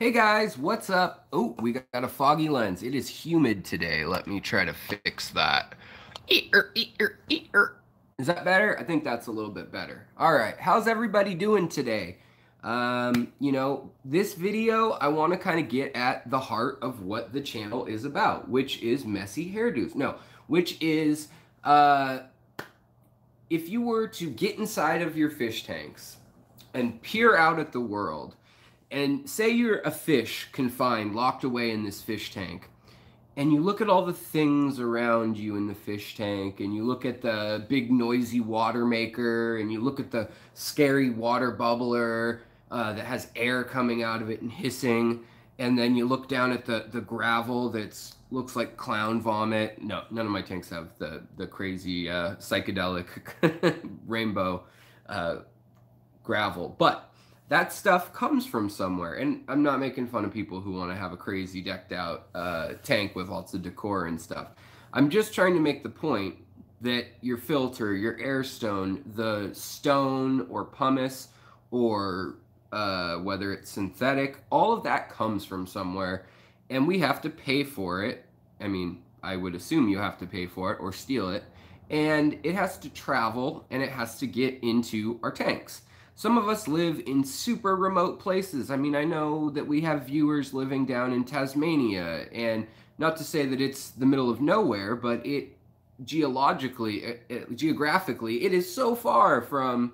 Hey guys, what's up? Oh, we got a foggy lens. It is humid today. Let me try to fix that. Is that better? I think that's a little bit better. All right, how's everybody doing today? Um, you know, this video, I want to kind of get at the heart of what the channel is about, which is messy hairdos. No, which is, uh, if you were to get inside of your fish tanks and peer out at the world, and say you're a fish confined, locked away in this fish tank, and you look at all the things around you in the fish tank, and you look at the big noisy water maker, and you look at the scary water bubbler uh, that has air coming out of it and hissing, and then you look down at the, the gravel that's looks like clown vomit. No, none of my tanks have the the crazy uh, psychedelic rainbow uh, gravel, but that stuff comes from somewhere. And I'm not making fun of people who want to have a crazy decked out uh, tank with lots of decor and stuff. I'm just trying to make the point that your filter, your air stone, the stone or pumice or uh, whether it's synthetic, all of that comes from somewhere and we have to pay for it. I mean, I would assume you have to pay for it or steal it. And it has to travel and it has to get into our tanks. Some of us live in super remote places. I mean, I know that we have viewers living down in Tasmania, and not to say that it's the middle of nowhere, but it geologically, eh, eh, geographically, it is so far from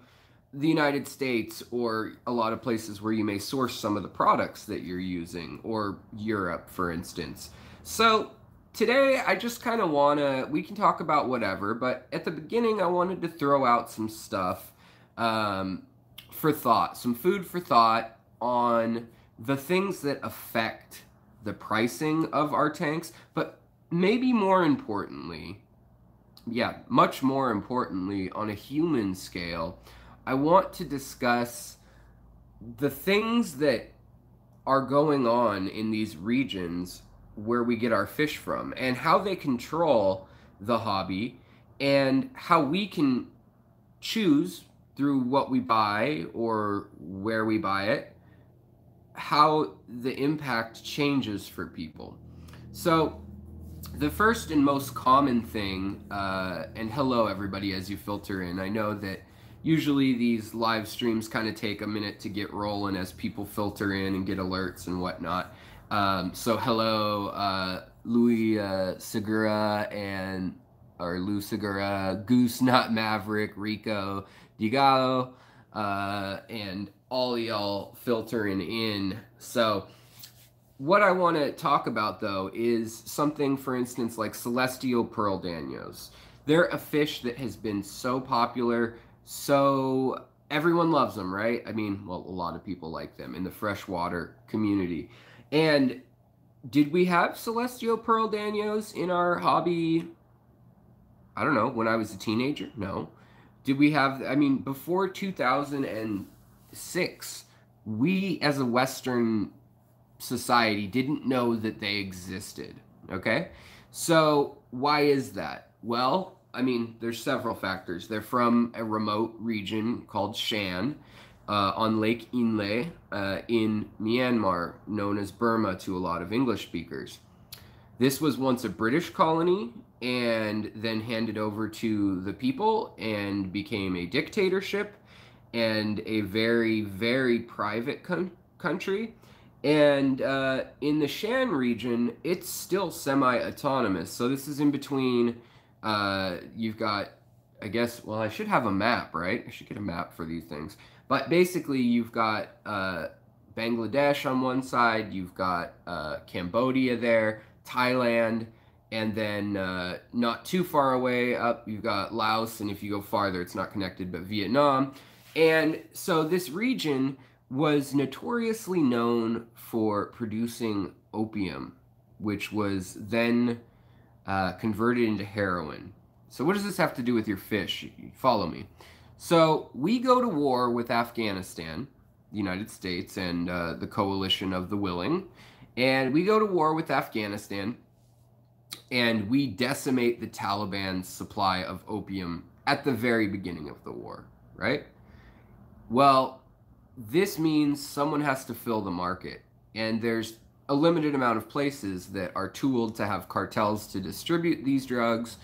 the United States or a lot of places where you may source some of the products that you're using, or Europe, for instance. So today I just kind of want to, we can talk about whatever, but at the beginning I wanted to throw out some stuff. Um, for thought, some food for thought on the things that affect the pricing of our tanks, but maybe more importantly, yeah, much more importantly, on a human scale, I want to discuss the things that are going on in these regions where we get our fish from and how they control the hobby and how we can choose through what we buy or where we buy it, how the impact changes for people. So, the first and most common thing, uh, and hello everybody as you filter in. I know that usually these live streams kind of take a minute to get rolling as people filter in and get alerts and whatnot. Um, so hello, uh, Louis uh, Segura and or Lou Segura, Goose Not Maverick, Rico, Digao, uh, and all y'all filtering in. So, what I want to talk about though is something, for instance, like Celestial Pearl Danios. They're a fish that has been so popular, so everyone loves them, right? I mean, well, a lot of people like them in the freshwater community. And did we have Celestial Pearl Danios in our hobby? I don't know, when I was a teenager? No. Did we have, I mean, before 2006, we as a Western society didn't know that they existed. Okay? So, why is that? Well, I mean, there's several factors. They're from a remote region called Shan uh, on Lake Inle uh, in Myanmar, known as Burma to a lot of English speakers. This was once a British colony and then handed over to the people and became a dictatorship and a very, very private country. And uh, in the Shan region, it's still semi autonomous. So this is in between, uh, you've got, I guess, well, I should have a map, right? I should get a map for these things. But basically, you've got uh, Bangladesh on one side, you've got uh, Cambodia there, Thailand, and then uh, not too far away up, you've got Laos, and if you go farther, it's not connected, but Vietnam. And so this region was notoriously known for producing opium, which was then uh, converted into heroin. So, what does this have to do with your fish? Follow me. So, we go to war with Afghanistan, the United States, and uh, the coalition of the willing. And we go to war with Afghanistan and we decimate the Taliban's supply of opium at the very beginning of the war, right? Well, this means someone has to fill the market. and there's a limited amount of places that are tooled to have cartels to distribute these drugs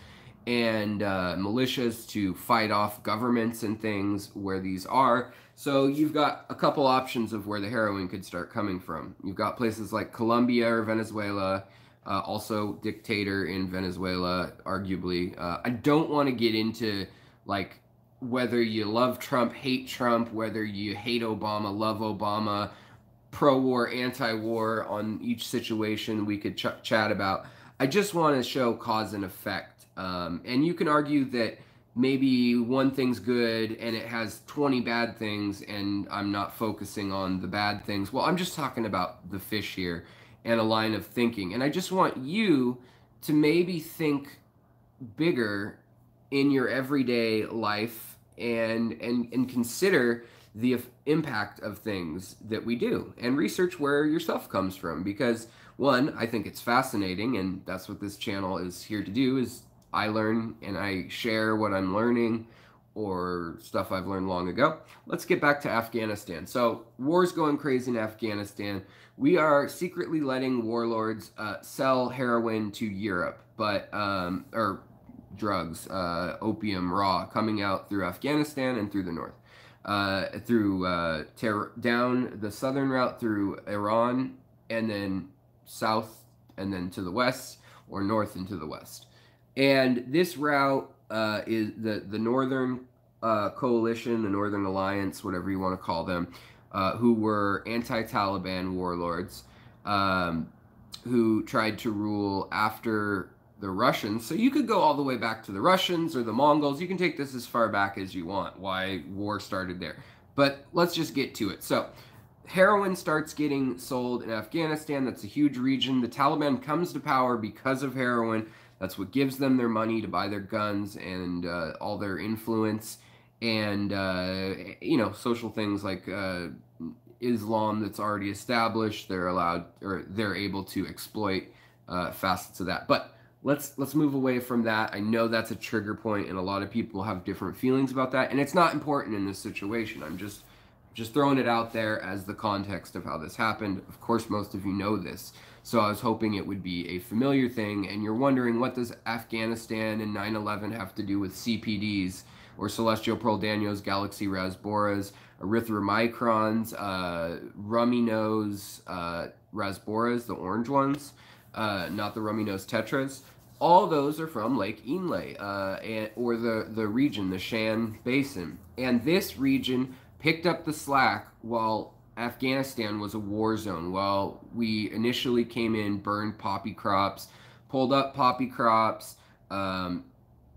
and uh, militias to fight off governments and things where these are. So you've got a couple options of where the heroin could start coming from. You've got places like Colombia or Venezuela, uh, also dictator in Venezuela, arguably. Uh, I don't want to get into like whether you love Trump, hate Trump, whether you hate Obama, love Obama, pro war, anti war on each situation we could ch- chat about. I just want to show cause and effect. Um, and you can argue that maybe one thing's good and it has 20 bad things, and I'm not focusing on the bad things. Well, I'm just talking about the fish here and a line of thinking. And I just want you to maybe think bigger in your everyday life and and and consider the impact of things that we do and research where your stuff comes from because one i think it's fascinating and that's what this channel is here to do is i learn and i share what i'm learning or stuff i've learned long ago. Let's get back to afghanistan. So war's going crazy in afghanistan. We are secretly letting warlords uh, sell heroin to europe but um, or drugs uh, opium raw coming out through afghanistan and through the north. Uh, through uh, ter- down the southern route through Iran, and then south, and then to the west, or north into the west. And this route uh, is the the northern uh, coalition, the Northern Alliance, whatever you want to call them, uh, who were anti-Taliban warlords, um, who tried to rule after the Russians. So you could go all the way back to the Russians or the Mongols. You can take this as far back as you want, why war started there. But let's just get to it. So heroin starts getting sold in Afghanistan. That's a huge region. The Taliban comes to power because of heroin. That's what gives them their money to buy their guns and uh, all their influence and, uh, you know, social things like uh, Islam that's already established. They're allowed or they're able to exploit uh, facets of that. But let's let's move away from that. I know that's a trigger point, and a lot of people have different feelings about that, and it's not important in this situation. I'm just just throwing it out there as the context of how this happened. Of course, most of you know this, so I was hoping it would be a familiar thing. And you're wondering what does Afghanistan and 9/11 have to do with CPDs or celestial pearl danios, galaxy rasboras, erythromicrons, uh, rummy nose uh, rasboras, the orange ones uh, not the rummy nose tetras. All those are from Lake Inle, uh, and, or the, the region, the Shan Basin. And this region picked up the slack while Afghanistan was a war zone. While we initially came in, burned poppy crops, pulled up poppy crops, um,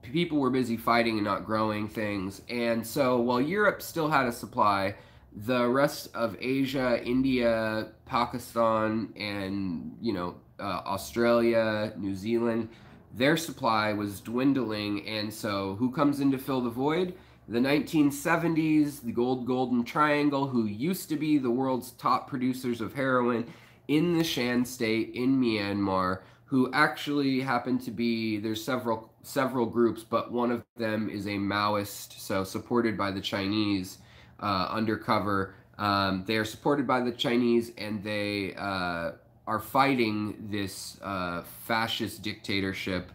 people were busy fighting and not growing things. And so while Europe still had a supply, the rest of Asia, India, Pakistan, and you know uh, Australia, New Zealand, their supply was dwindling. And so, who comes in to fill the void? The 1970s, the Gold Golden Triangle, who used to be the world's top producers of heroin in the Shan state in Myanmar, who actually happen to be there's several several groups, but one of them is a Maoist, so supported by the Chinese uh, undercover. Um, they are supported by the Chinese, and they uh, are fighting this uh, fascist dictatorship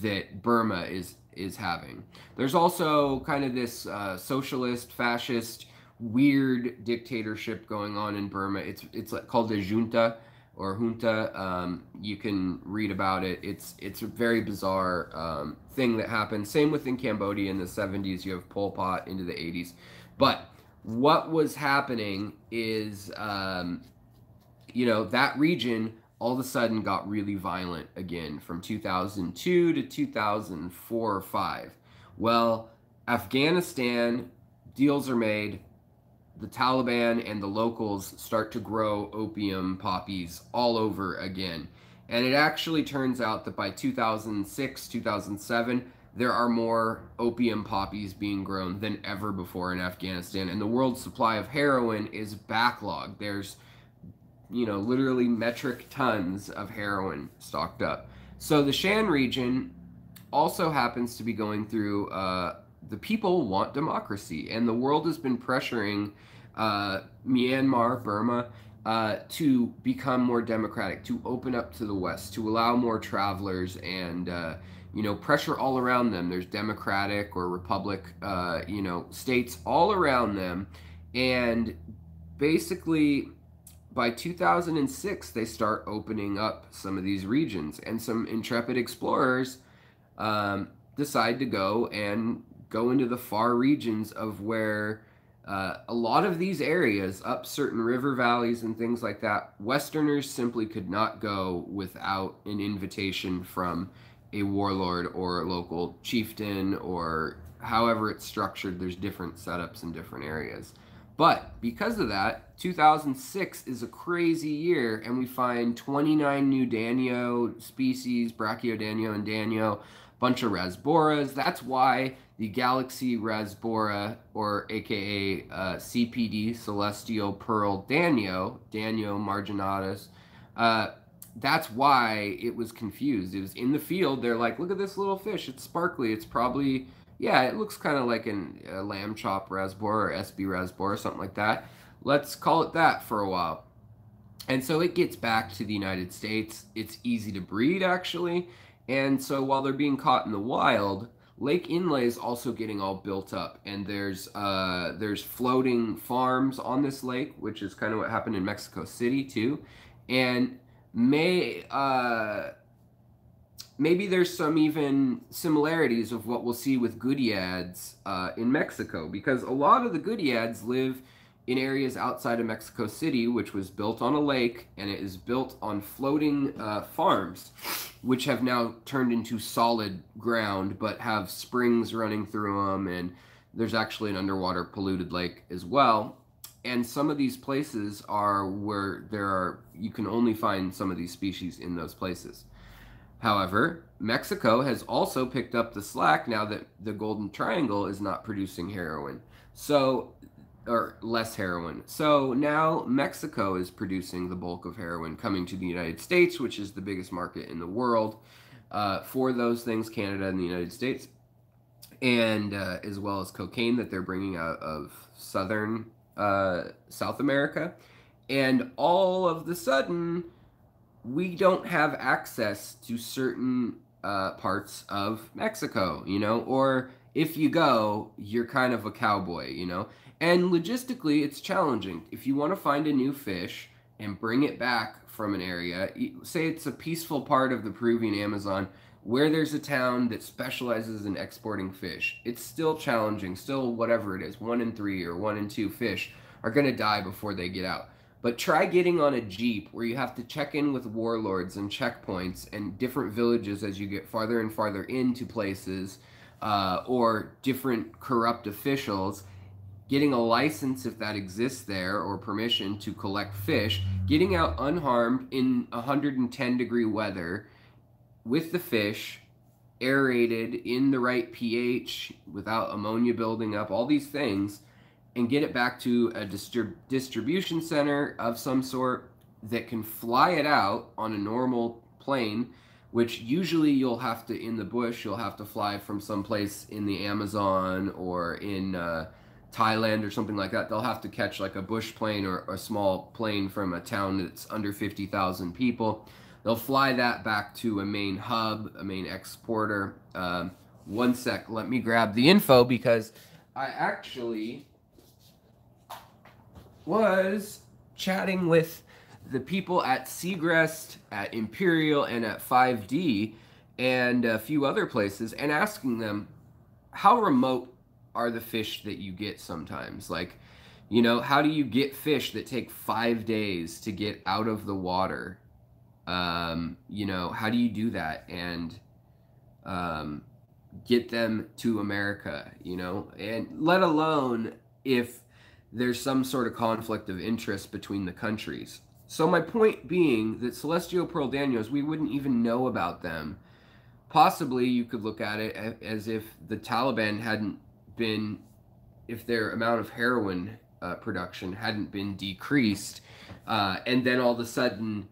that Burma is is having. There's also kind of this uh, socialist, fascist, weird dictatorship going on in Burma. It's it's called a junta or junta. Um, you can read about it. It's it's a very bizarre um, thing that happened. Same within Cambodia in the 70s. You have Pol Pot into the 80s, but what was happening is um, you know, that region all of a sudden got really violent again from 2002 to 2004 or 5. Well, Afghanistan deals are made, the Taliban and the locals start to grow opium poppies all over again. And it actually turns out that by 2006, 2007, there are more opium poppies being grown than ever before in Afghanistan. And the world's supply of heroin is backlogged. There's you know, literally metric tons of heroin stocked up. So the Shan region also happens to be going through, uh, the people want democracy, and the world has been pressuring uh, Myanmar, Burma, uh, to become more democratic, to open up to the West, to allow more travelers and, uh, you know, pressure all around them. There's Democratic or Republic, uh, you know, states all around them. And basically, by 2006, they start opening up some of these regions. And some intrepid explorers um, decide to go and go into the far regions of where uh, a lot of these areas up certain river valleys and things like that, Westerners simply could not go without an invitation from a warlord or a local chieftain or however it's structured. There's different setups in different areas. But because of that, 2006 is a crazy year, and we find 29 new Danio species, Brachiodanio and Danio, bunch of Rasboras. That's why the Galaxy Rasbora, or aka uh, CPD, Celestial Pearl Danio, Danio margaritatus, uh, that's why it was confused. It was in the field. They're like, look at this little fish. It's sparkly. It's probably, yeah, it looks kind of like an, a lamb chop rasbora or SB rasbora, or something like that. Let's call it that for a while. And so it gets back to the United States. It's easy to breed, actually. And so while they're being caught in the wild, Lake Inle is also getting all built up, and there's uh, there's floating farms on this lake, which is kind of what happened in Mexico City too, and may uh, maybe there's some even similarities of what we'll see with goodeids uh, in Mexico, because a lot of the goodeids live in areas outside of Mexico City, which was built on a lake and it is built on floating uh, farms, which have now turned into solid ground but have springs running through them. And there's actually an underwater polluted lake as well. And some of these places are where there are, you can only find some of these species in those places. However, Mexico has also picked up the slack now that the Golden Triangle is not producing heroin. So or less heroin. So now Mexico is producing the bulk of heroin coming to the United States, which is the biggest market in the world uh, for those things, Canada and the United States, and uh, as well as cocaine that they're bringing out of southern uh, South America. And all of the sudden, we don't have access to certain uh, parts of Mexico, you know, or if you go, you're kind of a cowboy, you know. And logistically, it's challenging. If you want to find a new fish and bring it back from an area, say it's a peaceful part of the Peruvian Amazon where there's a town that specializes in exporting fish, it's still challenging. Still, whatever it is, one in three or one in two fish are going to die before they get out. But try getting on a Jeep where you have to check in with warlords and checkpoints and different villages as you get farther and farther into places uh, or different corrupt officials. Getting a license if that exists there or permission to collect fish, getting out unharmed in 110 degree weather with the fish, aerated in the right pH without ammonia building up, all these things, and get it back to a distrib- distribution center of some sort that can fly it out on a normal plane which usually you'll have to in the bush you'll have to fly from someplace in the amazon or in uh, Thailand or something like that, they'll have to catch like a bush plane or a small plane from a town that's under 50,000 people. They'll fly that back to a main hub, a main exporter. Um, one sec, let me grab the info because I actually was chatting with the people at Segrest, at Imperial, and at 5D, and a few other places, and asking them how remote are the fish that you get sometimes. Like, you know, how do you get fish that take five days to get out of the water? Um, you know, how do you do that and um, get them to America, you know? And let alone if there's some sort of conflict of interest between the countries. So my point being that Celestial Pearl Danios, we wouldn't even know about them. Possibly you could look at it as if the Taliban hadn't been, if their amount of heroin uh, production hadn't been decreased, uh, and then all of a sudden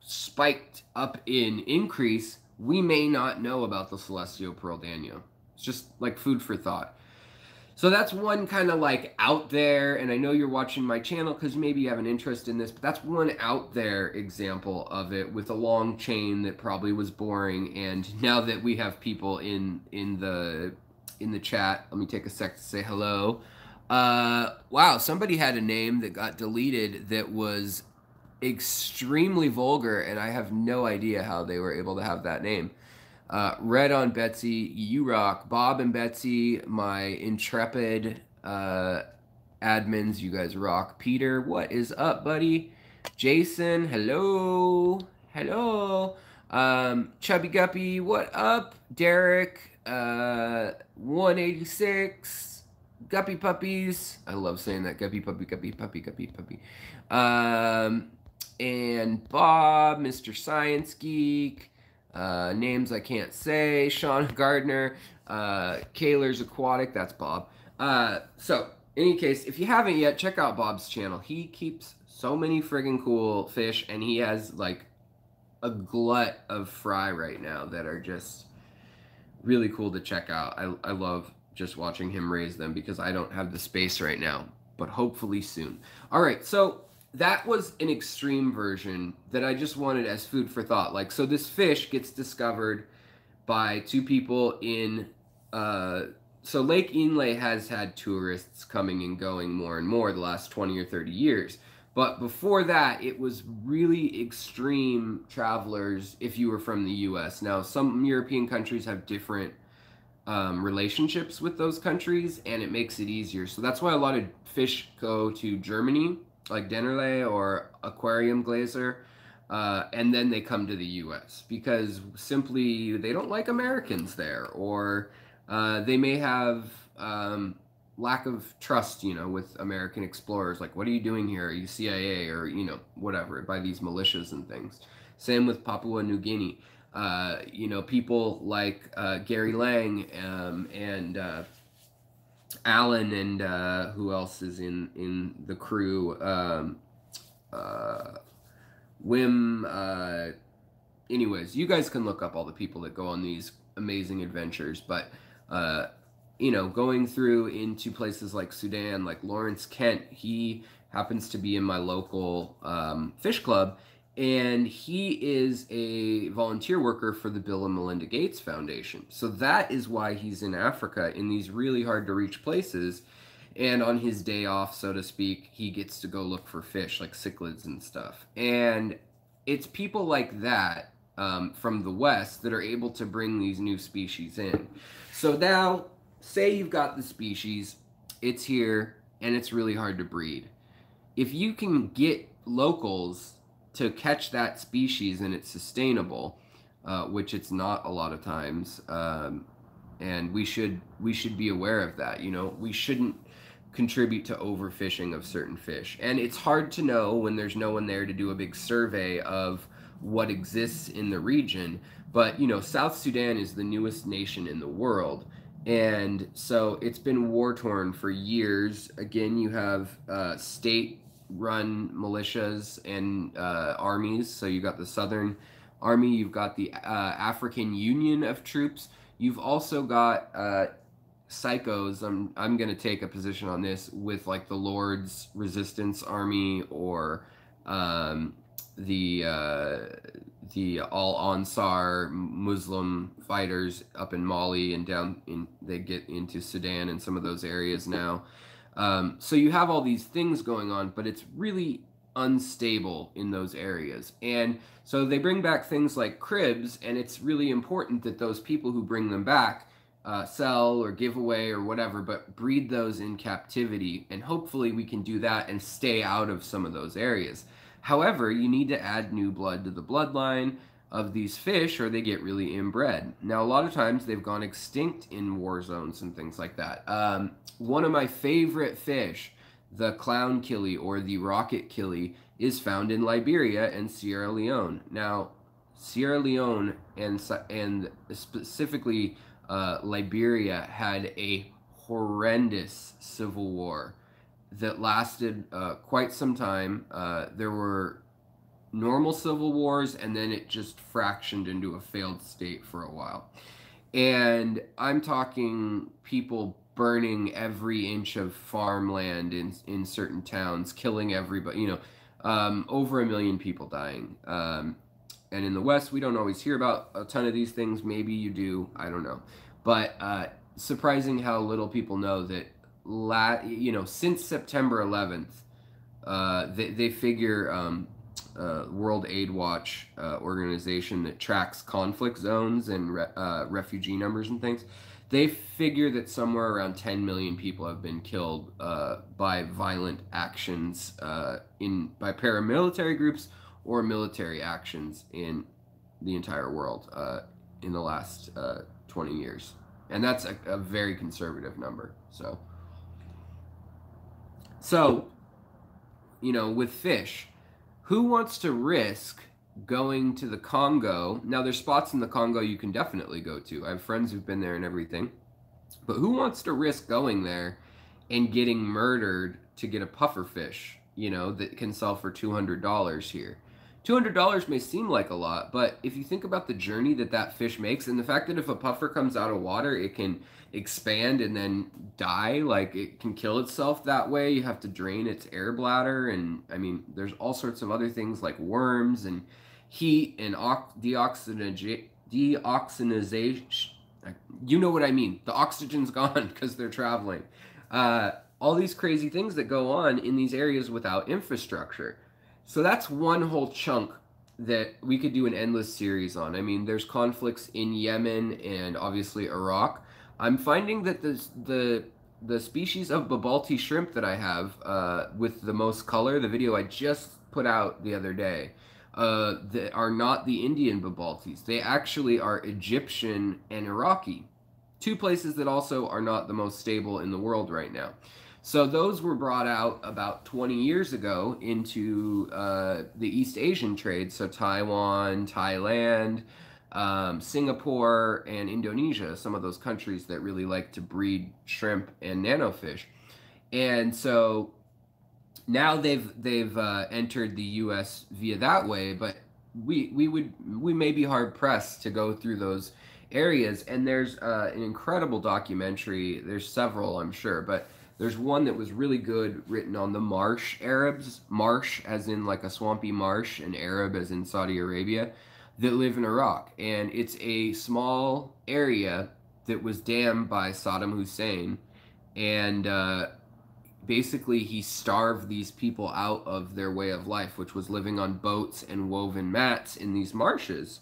spiked up in increase, we may not know about the Celestial Pearl Danio. It's just like food for thought. So that's one kind of like out there, and I know you're watching my channel because maybe you have an interest in this, but that's one out there example of it with a long chain that probably was boring. And now that we have people in in the in the chat, let me take a sec to say hello. Uh, wow, somebody had a name that got deleted that was extremely vulgar, and I have no idea how they were able to have that name. Uh, Red on Betsy, you rock. Bob and Betsy, my intrepid uh, admins, you guys rock. Peter, what is up, buddy? Jason, hello. Hello. Um, Chubby Guppy, what up? Derek, uh, 186. Guppy Puppies. I love saying that. Guppy Puppy, Guppy Puppy, Guppy Puppy. Um, and Bob, Mr. Science Geek. Uh, names I can't say. Sean Gardner, uh, Kaler's Aquatic. That's Bob. Uh, so, in any case, if you haven't yet, check out Bob's channel. He keeps so many friggin' cool fish, and he has like a glut of fry right now that are just really cool to check out. I, I love just watching him raise them because I don't have the space right now, but hopefully soon. All right, so that was an extreme version that I just wanted as food for thought. Like, so this fish gets discovered by two people in. Uh, so Lake Inle has had tourists coming and going more and more the last 20 or 30 years. But before that, it was really extreme travelers if you were from the US. Now, some European countries have different um, relationships with those countries, and it makes it easier. So that's why a lot of fish go to Germany like Dennerle or Aquarium Glaser, uh, and then they come to the U.S. because simply they don't like Americans there, or uh, they may have um, lack of trust, you know, with American explorers. Like, what are you doing here? Are you CIA or you know whatever by these militias and things? Same with Papua New Guinea. Uh, you know, people like uh, Gary Lange um, and uh, Alan and uh, who else is in in the crew? Um, uh, Wim. Uh, anyways, you guys can look up all the people that go on these amazing adventures, but uh, you know, going through into places like Sudan, like Lawrence Kent, he happens to be in my local um, fish club, and he is a volunteer worker for the Bill and Melinda Gates Foundation. So that is why he's in Africa in these really hard to reach places. And on his day off, so to speak, he gets to go look for fish like cichlids and stuff. And it's people like that um, from the West that are able to bring these new species in. So now, say you've got the species, it's here, and it's really hard to breed. If you can get locals to catch that species and it's sustainable, uh, which it's not a lot of times. Um, and we should we should be aware of that. You know, we shouldn't contribute to overfishing of certain fish. And it's hard to know when there's no one there to do a big survey of what exists in the region. But you know, South Sudan is the newest nation in the world. And so it's been war torn for years. Again, you have uh, state run militias and uh, armies. So you've got the Southern Army, you've got the uh, African Union of Troops, you've also got uh, psychos. I'm I'm gonna take a position on this with like the Lord's Resistance Army or um, the uh, the Al Ansar Muslim fighters up in Mali and down in they get into Sudan and some of those areas now. Um, so you have all these things going on, but it's really unstable in those areas. And so they bring back things like kribs, and it's really important that those people who bring them back uh, sell or give away or whatever, but breed those in captivity. And hopefully we can do that and stay out of some of those areas. However, you need to add new blood to the bloodline of these fish or they get really inbred. Now, a lot of times they've gone extinct in war zones and things like that. Um, one of my favorite fish, the clown killie or the rocket killie, is found in Liberia and Sierra Leone. Now, Sierra Leone and, and specifically uh, Liberia had a horrendous civil war that lasted uh, quite some time. Uh, there were normal civil wars and then it just fractioned into a failed state for a while. And I'm talking people burning every inch of farmland in in certain towns, killing everybody. You know, um, over a million people dying. Um, and in the West, we don't always hear about a ton of these things. Maybe you do. I don't know. But uh, surprising how little people know that. La- you know, since September 11th, uh, they, they figure um, uh, World Aid Watch uh, organization that tracks conflict zones and re- uh, refugee numbers and things. They figure that somewhere around 10 million people have been killed uh, by violent actions uh, in by paramilitary groups or military actions in the entire world uh, in the last 20 years, and that's a, a very conservative number. So, so you know, with fish who wants to risk going to the Congo? Now, there's spots in the Congo you can definitely go to. I have friends who've been there and everything. But who wants to risk going there and getting murdered to get a puffer fish, you know, that can sell for $200 here? $200 may seem like a lot, but if you think about the journey that that fish makes and the fact that if a puffer comes out of water, it can expand and then die, like it can kill itself that way. You have to drain its air bladder. And I mean, there's all sorts of other things like worms and heat and. Deoxygenization. You know what I mean. The oxygen's gone because they're traveling. Uh, all these crazy things that go on in these areas without infrastructure. So that's one whole chunk that we could do an endless series on. I mean, there's conflicts in Yemen and obviously Iraq. I'm finding that the the the species of Babaulti shrimp that I have uh, with the most color, the video I just put out the other day, uh, that are not the Indian Babaultis. They actually are Egyptian and Iraqi, two places that also are not the most stable in the world right now. So those were brought out about 20 years ago into uh, the East Asian trade. So Taiwan, Thailand, um, Singapore, and Indonesia, some of those countries that really like to breed shrimp and nanofish. And so now they've they've uh, entered the U.S. via that way, but we we would we may be hard pressed to go through those areas. And there's uh, an incredible documentary. There's several, I'm sure, but there's one that was really good written on the marsh Arabs, marsh as in like a swampy marsh, and Arab as in Saudi Arabia, that live in Iraq. And it's a small area that was dammed by Saddam Hussein. And uh, basically, he starved these people out of their way of life, which was living on boats and woven mats in these marshes.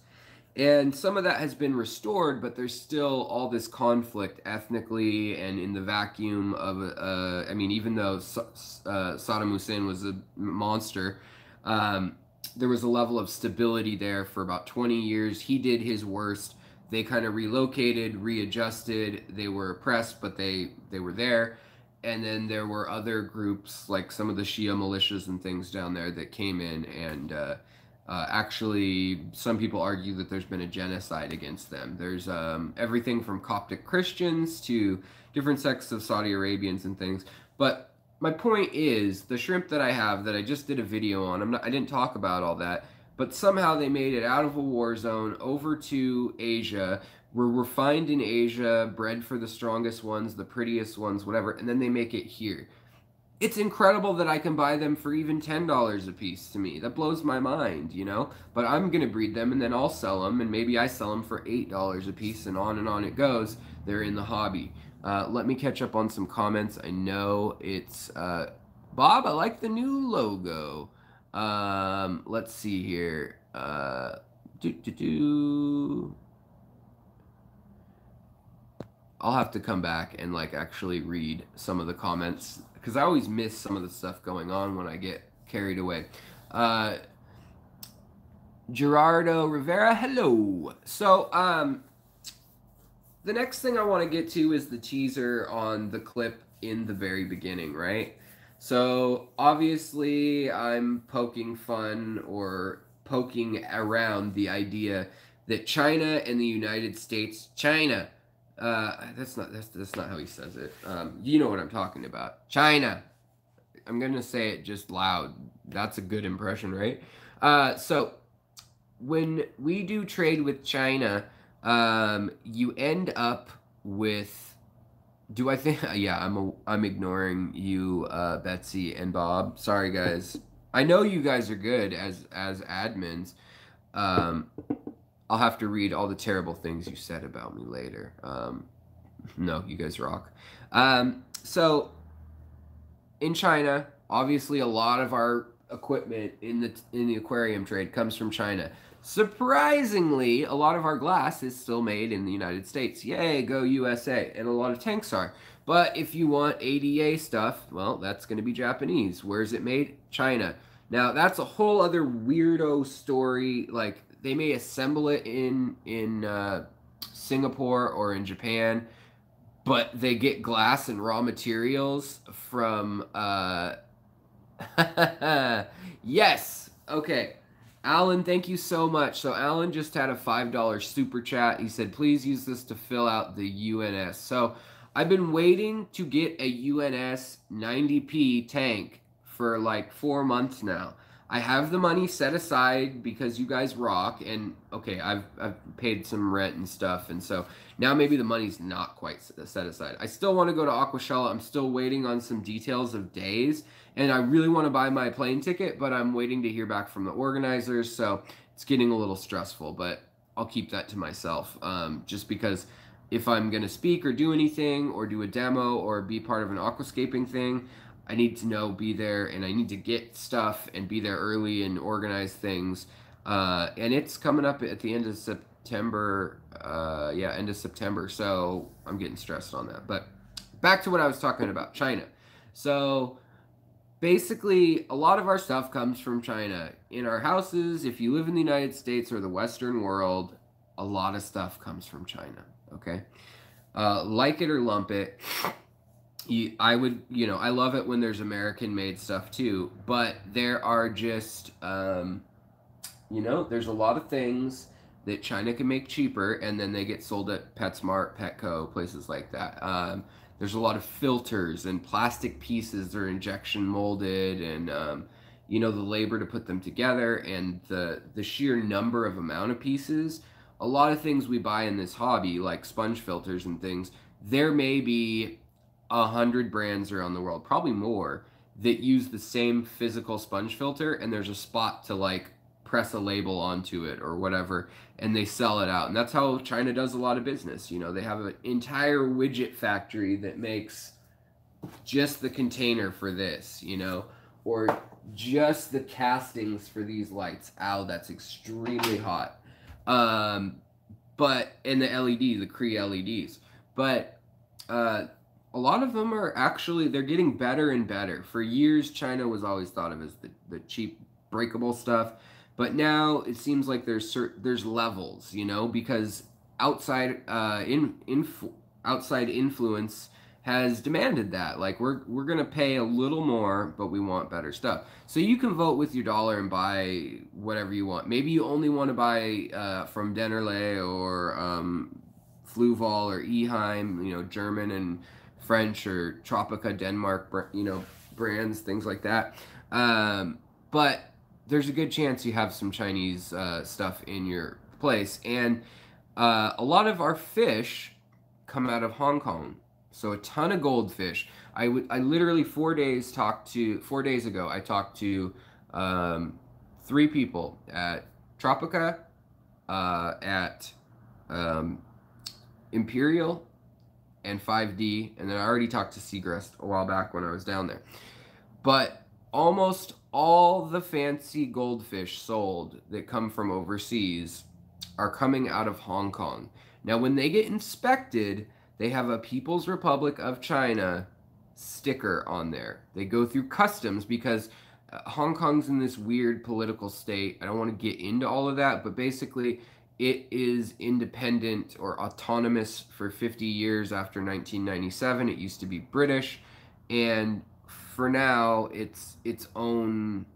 And some of that has been restored, but there's still all this conflict ethnically and in the vacuum of, uh, I mean, even though uh, Saddam Hussein was a monster, um, there was a level of stability there for about 20 years. He did his worst. They kind of relocated, readjusted. They were oppressed, but they, they were there. And then there were other groups, like some of the Shia militias and things down there, that came in and uh, uh, actually, some people argue that there's been a genocide against them. There's um, everything from Coptic Christians to different sects of Saudi Arabians and things. But my point is, the shrimp that I have that I just did a video on, I'm not, I didn't talk about all that, but somehow they made it out of a war zone over to Asia. Were refined in Asia, bred for the strongest ones, the prettiest ones, whatever, and then they make it here it's incredible that I can buy them for even $10 a piece to me. That blows my mind, you know? But I'm going to breed them and then I'll sell them and maybe I sell them for $8 a piece and on and on it goes. They're in the hobby. Uh, let me catch up on some comments. I know it's uh, Bob, I like the new logo. Um, let's see here. Uh, do, do, do. I'll have to come back and like actually read some of the comments because I always miss some of the stuff going on when I get carried away. Uh, Gerardo Rivera, hello. So, um, the next thing I want to get to is the teaser on the clip in the very beginning, right? So, obviously, I'm poking fun or poking around the idea that China and the United States, China, uh, that's not that's that's not how he says it. Um, you know what I'm talking about. China. I'm gonna say it just loud. That's a good impression, right? Uh, so when we do trade with China, um, you end up with do I think? Yeah, I'm a, I'm ignoring you, uh, Betsy and Bob. Sorry, guys. I know you guys are good as as admins. Um, I'll have to read all the terrible things you said about me later. Um, no, you guys rock. Um, so in China, obviously, a lot of our equipment in the in the aquarium trade comes from China. Surprisingly, a lot of our glass is still made in the United States. Yay, go USA! And a lot of tanks are. But if you want ADA stuff, well, that's going to be Japanese. Where's it made? China. Now that's a whole other weirdo story. Like they may assemble it in in uh, Singapore or in Japan, but they get glass and raw materials from. Uh... yes. Okay. Alan, thank you so much. So Alan just had a $5 super chat. He said, please use this to fill out the UNS. So I've been waiting to get a UNS 90p tank for like four months now. I have the money set aside because you guys rock, and okay, I've I've paid some rent and stuff, and so now maybe the money's not quite set aside. I still want to go to Aquashella. I'm still waiting on some details of days, and I really want to buy my plane ticket, but I'm waiting to hear back from the organizers, so it's getting a little stressful. But I'll keep that to myself, um, just because if I'm gonna speak or do anything or do a demo or be part of an aquascaping thing, I need to know, be there, and I need to get stuff and be there early and organize things. Uh, and it's coming up at the end of September. Uh, yeah, end of September. So I'm getting stressed on that. But back to what I was talking about China. So basically, a lot of our stuff comes from China. In our houses, if you live in the United States or the Western world, a lot of stuff comes from China. Okay? Uh, like it or lump it you, I would, you know, I love it when there's American made stuff too, but there are just, um, you know, there's a lot of things that China can make cheaper and then they get sold at PetSmart, Petco, places like that. Um, there's a lot of filters and plastic pieces that are injection molded and, um, you know, the labor to put them together and the, the sheer number of amount of pieces. A lot of things we buy in this hobby, like sponge filters and things, there may be a hundred brands around the world, probably more, that use the same physical sponge filter, and there's a spot to like press a label onto it or whatever, and they sell it out. And that's how China does a lot of business. You know, they have an entire widget factory that makes just the container for this, you know, or just the castings for these lights. Ow, that's extremely hot. Um, but and the LED, the Cree LEDs. But uh, a lot of them are actually they're getting better and better. For years, China was always thought of as the, the cheap breakable stuff, but now it seems like there's cert, there's levels, you know, because outside uh, in, influ, outside influence has demanded that. Like we're we're gonna pay a little more, but we want better stuff. So you can vote with your dollar and buy whatever you want. Maybe you only want to buy uh, from Dennerle or um, Fluval or Eheim, you know, German and French or Tropica Denmark, you know, brands, things like that. Um, but there's a good chance you have some Chinese uh, stuff in your place. And uh, a lot of our fish come out of Hong Kong. So a ton of goldfish. I would I literally four days talked to four days ago. I talked to um, three people at Tropica, uh, at um, Imperial, and 5D, and then I already talked to Segrest a while back when I was down there. But almost all the fancy goldfish sold that come from overseas are coming out of Hong Kong. Now, when they get inspected, they have a People's Republic of China sticker on there. They go through customs because uh, Hong Kong's in this weird political state. I don't want to get into all of that, but basically, it is independent or autonomous for 50 years after 1997. It used to be British, and for now, it's its own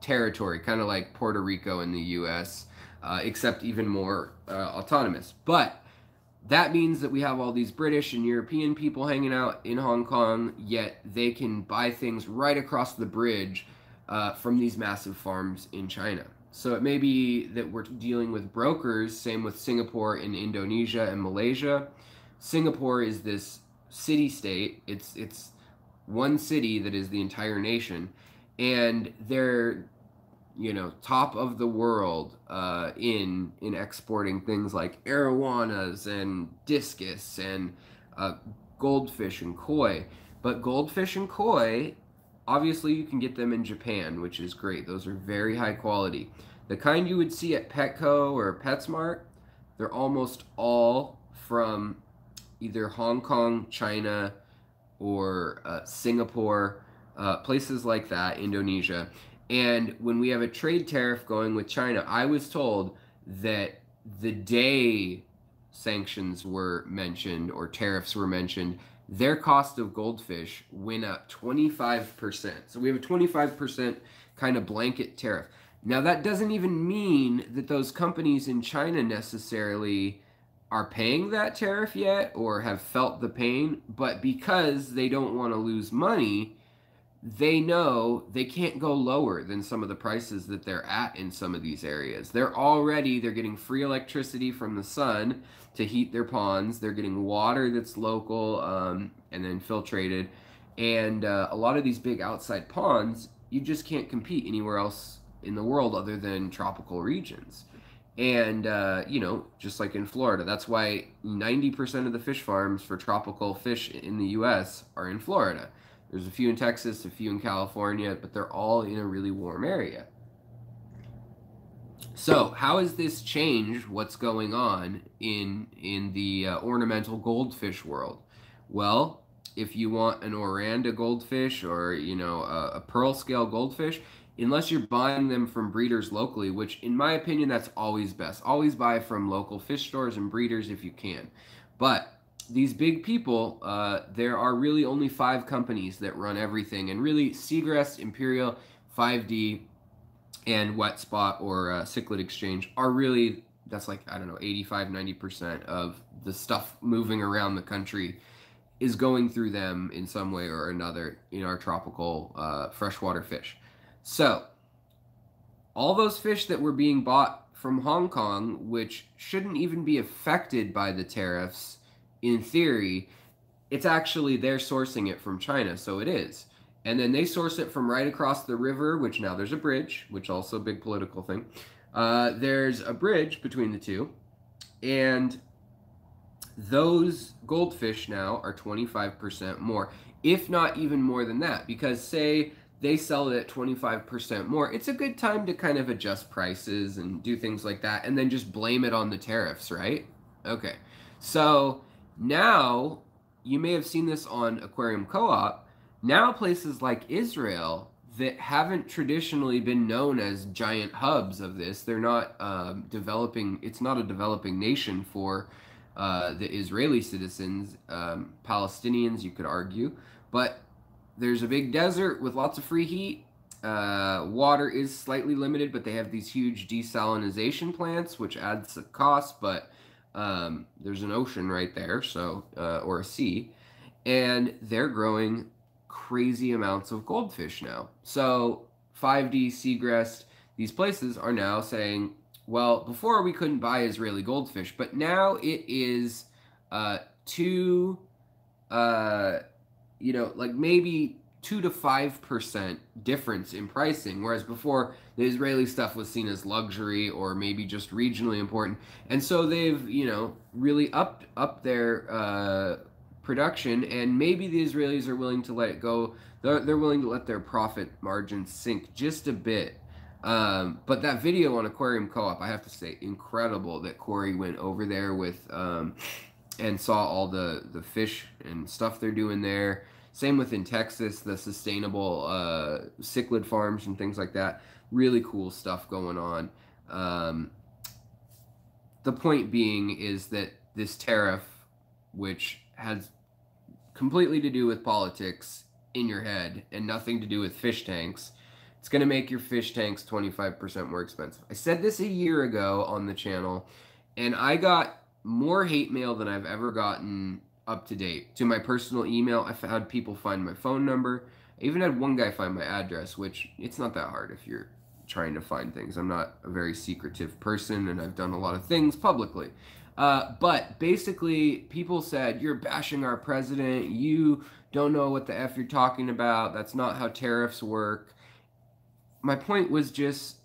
territory, kind of like Puerto Rico in the U.S., uh, except even more uh, autonomous. But that means that we have all these British and European people hanging out in Hong Kong, yet they can buy things right across the bridge uh, from these massive farms in China. So it may be that we're dealing with brokers, same with Singapore and Indonesia and Malaysia. Singapore is this city state. It's it's one city that is the entire nation, and they're you know top of the world uh, in in exporting things like arowanas and discus and uh, goldfish and koi. But goldfish and koi, obviously, you can get them in Japan, which is great. Those are very high quality. The kind you would see at Petco or PetSmart, they're almost all from either Hong Kong, China, or uh, Singapore, uh, places like that, Indonesia. And when we have a trade tariff going with China, I was told that the day sanctions were mentioned or tariffs were mentioned, their cost of goldfish went up 25%. So we have a 25% kind of blanket tariff. Now, that doesn't even mean that those companies in China necessarily are paying that tariff yet or have felt the pain, but because they don't want to lose money, they know they can't go lower than some of the prices that they're at in some of these areas. They're already they're getting free electricity from the sun to heat their ponds. They're getting water that's local um, and then filtrated, and uh, a lot of these big outside ponds you just can't compete anywhere else in the world other than tropical regions. And, uh, you know, just like in Florida, that's why 90% of the fish farms for tropical fish in the U.S. are in Florida. There's a few in Texas, a few in California, but they're all in a really warm area. So, how has this changed what's going on in in the uh, ornamental goldfish world? Well, if you want an Oranda goldfish or you know a, a pearl scale goldfish, unless you're buying them from breeders locally, which in my opinion that's always best. Always buy from local fish stores and breeders if you can. But these big people, uh, there are really only five companies that run everything, and really Segrest, Imperial, 5D, and Wet Spot or uh, Cichlid Exchange are really that's like I don't know 85 90% of the stuff moving around the country is going through them in some way or another in our tropical uh, freshwater fish. So, all those fish that were being bought from Hong Kong, which shouldn't even be affected by the tariffs, in theory, it's actually they're sourcing it from China, so it is. And then they source it from right across the river, which now there's a bridge, which also a big political thing. Uh, there's a bridge between the two, and those goldfish now are 25% more, if not even more than that. Because say they sell it at 25% more, it's a good time to kind of adjust prices and do things like that and then just blame it on the tariffs, right? Okay. So now you may have seen this on Aquarium Co op. Now, places like Israel that haven't traditionally been known as giant hubs of this, they're not um, developing, it's not a developing nation for uh, the Israeli citizens, um, Palestinians, you could argue, but there's a big desert with lots of free heat. Uh, water is slightly limited, but they have these huge desalinization plants, which adds a cost. But um, there's an ocean right there, so uh, or a sea, and they're growing crazy amounts of goldfish now. So 5D, Segrest, these places are now saying, well, before we couldn't buy Israeli goldfish, but now it is uh, too uh, you know, like maybe two to five percent difference in pricing, whereas before the Israeli stuff was seen as luxury or maybe just regionally important, and so they've you know really upped up their uh, production, and maybe the Israelis are willing to let it go. They're, they're willing to let their profit margins sink just a bit. Um, but that video on Aquarium Co-op, I have to say, incredible that Corey went over there with um, and saw all the the fish and stuff they're doing there same with in Texas, the sustainable uh, cichlid farms and things like that. Really cool stuff going on. Um, the point being is that this tariff, which has completely to do with politics in your head and nothing to do with fish tanks, it's going to make your fish tanks 25% more expensive. I said this a year ago on the channel, and I got more hate mail than I've ever gotten up to date. To my personal email, I've had people find my phone number. I even had one guy find my address, which it's not that hard if you're trying to find things. I'm not a very secretive person, and I've done a lot of things publicly. Uh, but basically, people said, You're bashing our president. You don't know what the F you're talking about. That's not how tariffs work. My point was just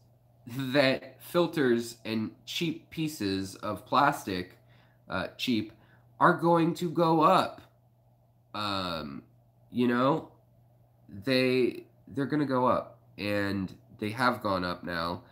that filters and cheap pieces of plastic, uh, cheap, are going to go up. Um, you know, they they're going to go up, and they have gone up now,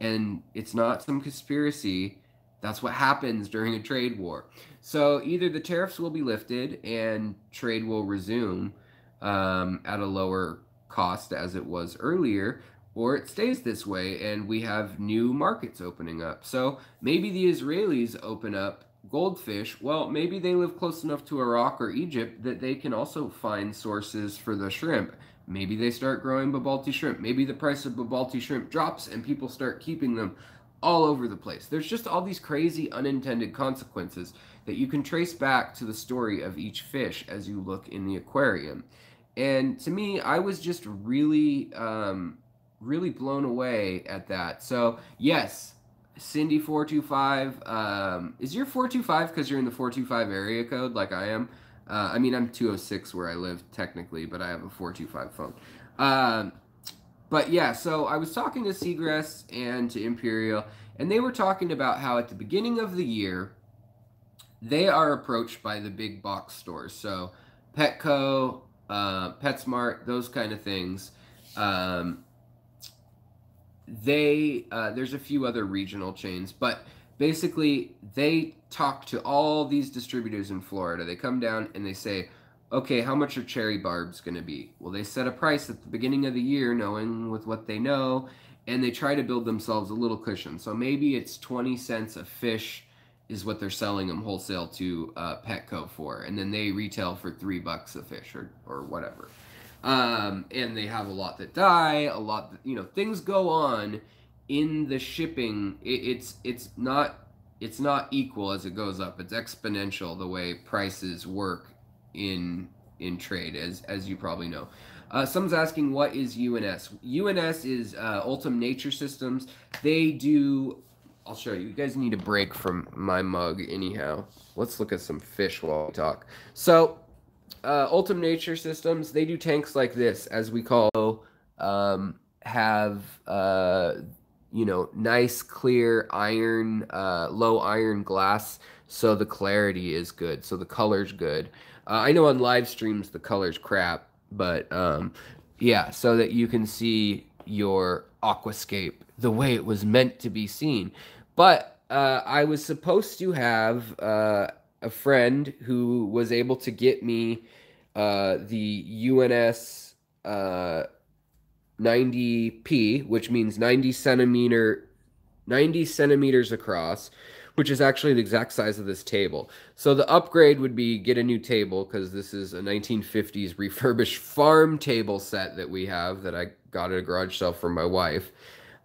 and it's not some conspiracy that's what happens during a trade war. So either the tariffs will be lifted and trade will resume um, at a lower cost as it was earlier, or it stays this way and we have new markets opening up. So maybe the Israelis open up goldfish. Well, maybe they live close enough to Iraq or Egypt that they can also find sources for the shrimp. Maybe they start growing Babaulti shrimp. Maybe the price of Babaulti shrimp drops and people start keeping them all over the place. There's just all these crazy unintended consequences that you can trace back to the story of each fish as you look in the aquarium. And to me, I was just really, um, really blown away at that. So, yes, Cindy 425. Um, is your 425 because you're in the 425 area code like I am? Uh, I mean, I'm 206 where I live technically, but I have a 425 phone. Um, but yeah, so I was talking to Segrest and to Imperial, and they were talking about how at the beginning of the year, they are approached by the big box stores. So Petco, uh, PetSmart, those kind of things. Um, they uh, there's a few other regional chains, but basically they talk to all these distributors in Florida. They come down and they say, okay, how much are cherry barbs going to be? Well, they set a price at the beginning of the year, knowing with what they know, and they try to build themselves a little cushion. So maybe it's 20 cents a fish is what they're selling them wholesale to uh, Petco for, and then they retail for three bucks a fish or, or whatever. Um, and they have a lot that die, a lot, that, you know, things go on in the shipping. It, it's it's not it's not equal as it goes up. It's exponential the way prices work in in trade, as as you probably know. Uh, someone's asking what is UNS. UNS is uh, Ultum Nature Systems. They do. I'll show you. You guys need a break from my mug, anyhow. Let's look at some fish while we talk. So, uh, Ultum Nature Systems. They do tanks like this, as we call. Um, have uh, you know nice clear iron, uh, low iron glass, so the clarity is good, so the color's good. Uh, I know on live streams the color's crap, but um, yeah, so that you can see your aquascape the way it was meant to be seen. But uh, I was supposed to have uh, a friend who was able to get me uh, the UNS 90p, uh, which means 90 centimeter, 90 centimeters across, which is actually the exact size of this table. So the upgrade would be get a new table because this is a 1950s refurbished farm table set that we have that I got at a garage sale from my wife.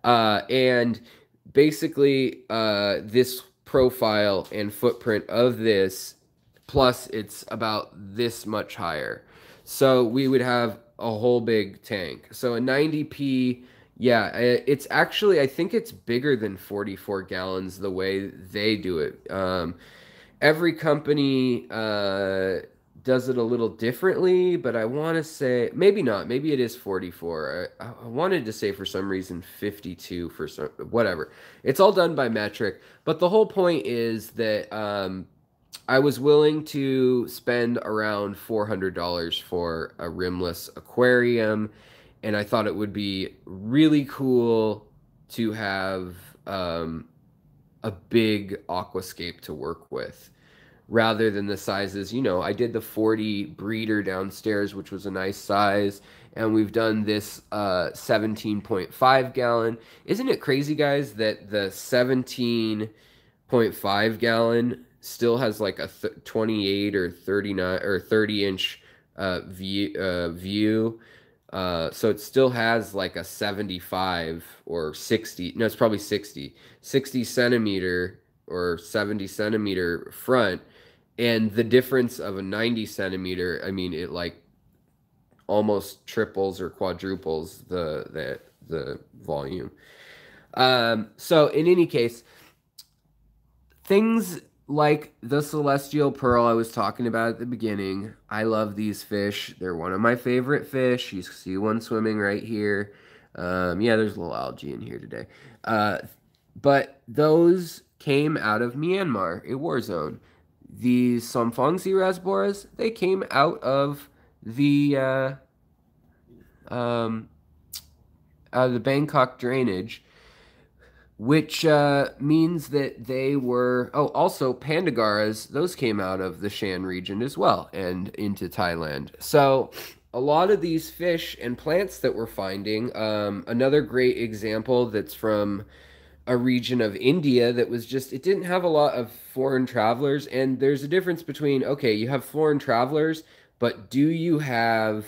Uh, and basically, uh, this profile and footprint of this, plus it's about this much higher. So we would have a whole big tank. So a 90p yeah, it's actually I think it's bigger than 44 gallons the way they do it. Um, every company uh, does it a little differently, but I want to say maybe not. Maybe it is 44. I, I, wanted to say for some reason 52 for some whatever. It's all done by metric, but the whole point is that um, I was willing to spend around $400 for a rimless aquarium and I thought it would be really cool to have um, a big aquascape to work with rather than the sizes. You know, I did the 40 breeder downstairs, which was a nice size, and we've done this uh, 17.5 gallon. Isn't it crazy, guys, that the 17.5 gallon still has like a 28 or 39 or 30 inch uh, view, uh, view uh, so it still has like a 75 or 60, no, it's probably 60, 60 centimeter or 70 centimeter front. And the difference of a 90 centimeter, I mean, it like almost triples or quadruples the, the, the volume. Um, so in any case, things like the celestial pearl I was talking about at the beginning. I love these fish. They're one of my favorite fish. You see one swimming right here. Um, yeah, there's a little algae in here today. Uh, but those came out of Myanmar, a war zone. These Somphongsi rasboras, they came out of the uh, um, out of the Bangkok drainage which uh, means that they were. Oh, also Pandagaras, those came out of the Shan region as well and into Thailand. So a lot of these fish and plants that we're finding. Um, another great example that's from a region of India that was just it didn't have a lot of foreign travelers and there's a difference between okay you have foreign travelers but do you have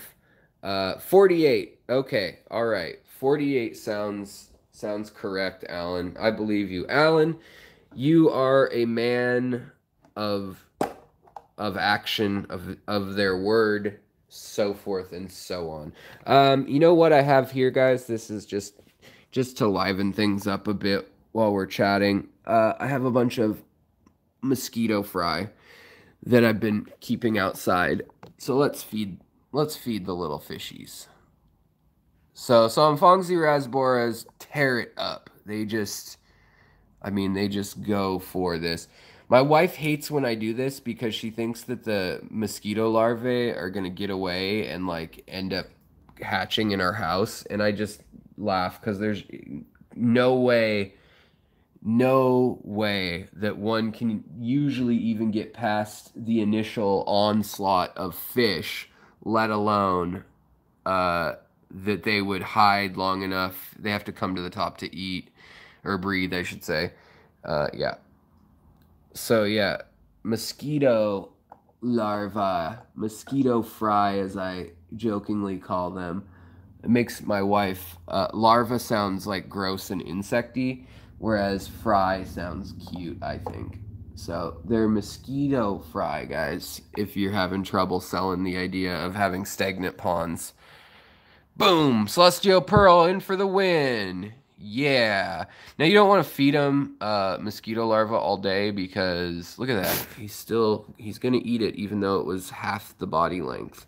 uh 48 okay all right 48 sounds Sounds correct, Alan. I believe you. Alan, you are a man of of action, of of their word, so forth and so on. Um, you know what I have here, guys? This is just just to liven things up a bit while we're chatting. Uh, I have a bunch of mosquito fry that I've been keeping outside. So let's feed let's feed the little fishies. So Somphongsi rasboras tear it up. They just, I mean, they just go for this. My wife hates when I do this because she thinks that the mosquito larvae are going to get away and like end up hatching in our house. And I just laugh because there's no way, no way that one can usually even get past the initial onslaught of fish, let alone, uh, that they would hide long enough. They have to come to the top to eat or breathe, I should say. Uh, yeah. So yeah, mosquito larvae, mosquito fry, as I jokingly call them. It makes my wife uh, larva sounds like gross and insecty, whereas fry sounds cute. I think. So they're mosquito fry, guys. If you're having trouble selling the idea of having stagnant ponds. Boom! Celestial Pearl in for the win. Yeah. Now you don't want to feed him uh, mosquito larva all day because look at that. He's still he's gonna eat it even though it was half the body length.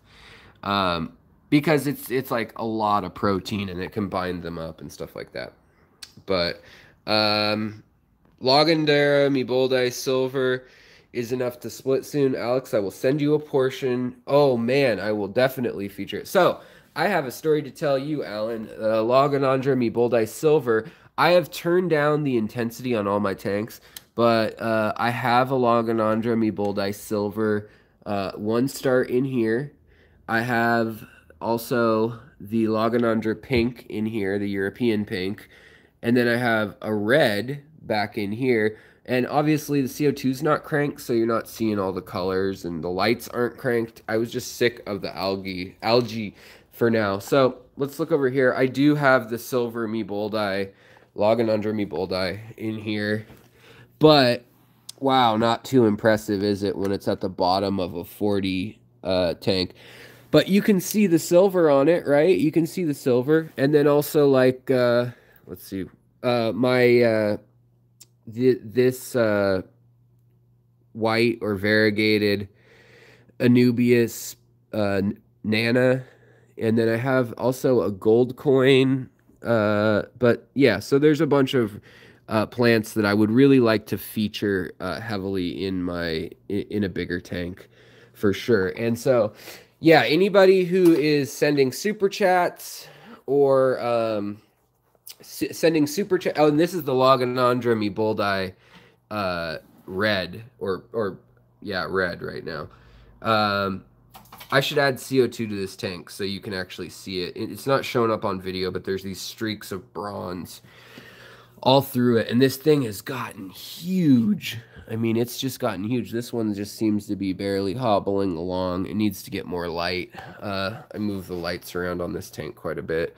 Um, because it's it's like a lot of protein and it can bind them up and stuff like that. But um, Lagenandra, meeboldii Silver is enough to split soon. Alex, I will send you a portion. Oh man, I will definitely feature it. So I have a story to tell you, Alan. Uh, Lagenandra meeboldii Silver. I have turned down the intensity on all my tanks, but uh, I have a Lagenandra meeboldii Silver uh, one star in here. I have also the Lagenandra Pink in here, the European Pink. And then I have a red back in here. And obviously the CO2 is not cranked, so you're not seeing all the colors and the lights aren't cranked. I was just sick of the algae algae for now. So let's look over here. I do have the silver meeboldii, Lagenandra meeboldii in here. But, wow, not too impressive, is it, when it's at the bottom of a 40 uh, tank. But you can see the silver on it, right? You can see the silver. And then also, like, uh, let's see, uh, my, uh, th this uh, white or variegated Anubias uh, Nana and then I have also a gold coin. Uh, but yeah, so there's a bunch of uh, plants that I would really like to feature uh, heavily in my in a bigger tank for sure. And so, yeah, anybody who is sending super chats or um, sending super chat. Oh, and this is the Lagenandra meeboldii uh, red or or yeah, red right now. Um, I should add CO2 to this tank so you can actually see it. It's not showing up on video, but there's these streaks of bronze all through it. And this thing has gotten huge. I mean, it's just gotten huge. This one just seems to be barely hobbling along. It needs to get more light. Uh, I move the lights around on this tank quite a bit.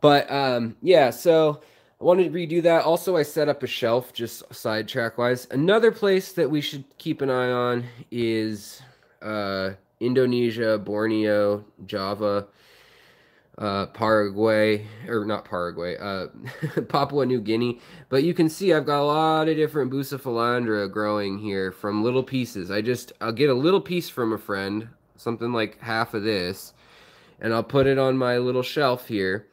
But um, yeah, so I wanted to redo that. Also, I set up a shelf just sidetrack wise. Another place that we should keep an eye on is uh, Indonesia, Borneo, Java. Uh, Paraguay, or not Paraguay, uh, Papua New Guinea. But you can see I've got a lot of different Bucephalandra growing here from little pieces. I just, I'll get a little piece from a friend, something like half of this, and I'll put it on my little shelf here,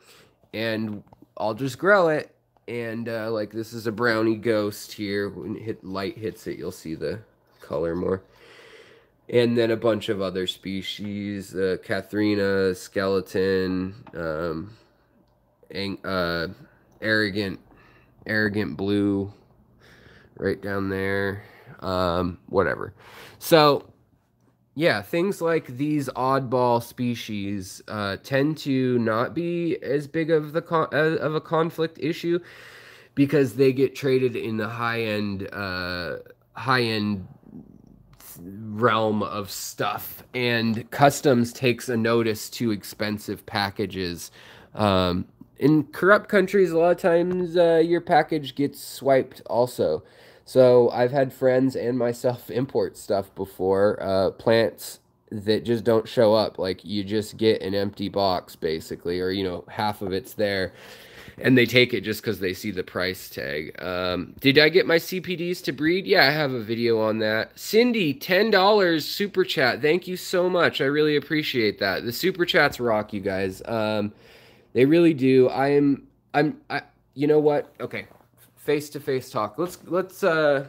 and I'll just grow it. And uh, like this is a brownie ghost here. When hit light hits it, you'll see the color more and then a bunch of other species, uh, Katharina, skeleton, um, uh, arrogant, arrogant blue, right down there, um, whatever. So, yeah, things like these oddball species uh, tend to not be as big of the con- uh, of a conflict issue because they get traded in the high end, uh, high end realm of stuff. And customs takes a notice to expensive packages. Um, in corrupt countries a lot of times uh, your package gets swiped also. So i've had friends and myself import stuff before uh, plants that just don't show up. Like you just get an empty box basically or you know half of it's there and they take it just because they see the price tag. Um, did I get my CPDs to breed? Yeah, I have a video on that. Cindy, $10 super chat. Thank you so much. I really appreciate that. The super chats rock, you guys. Um, they really do. I am, I'm, I, you know what? Okay. Face to face talk. Let's, let's, uh,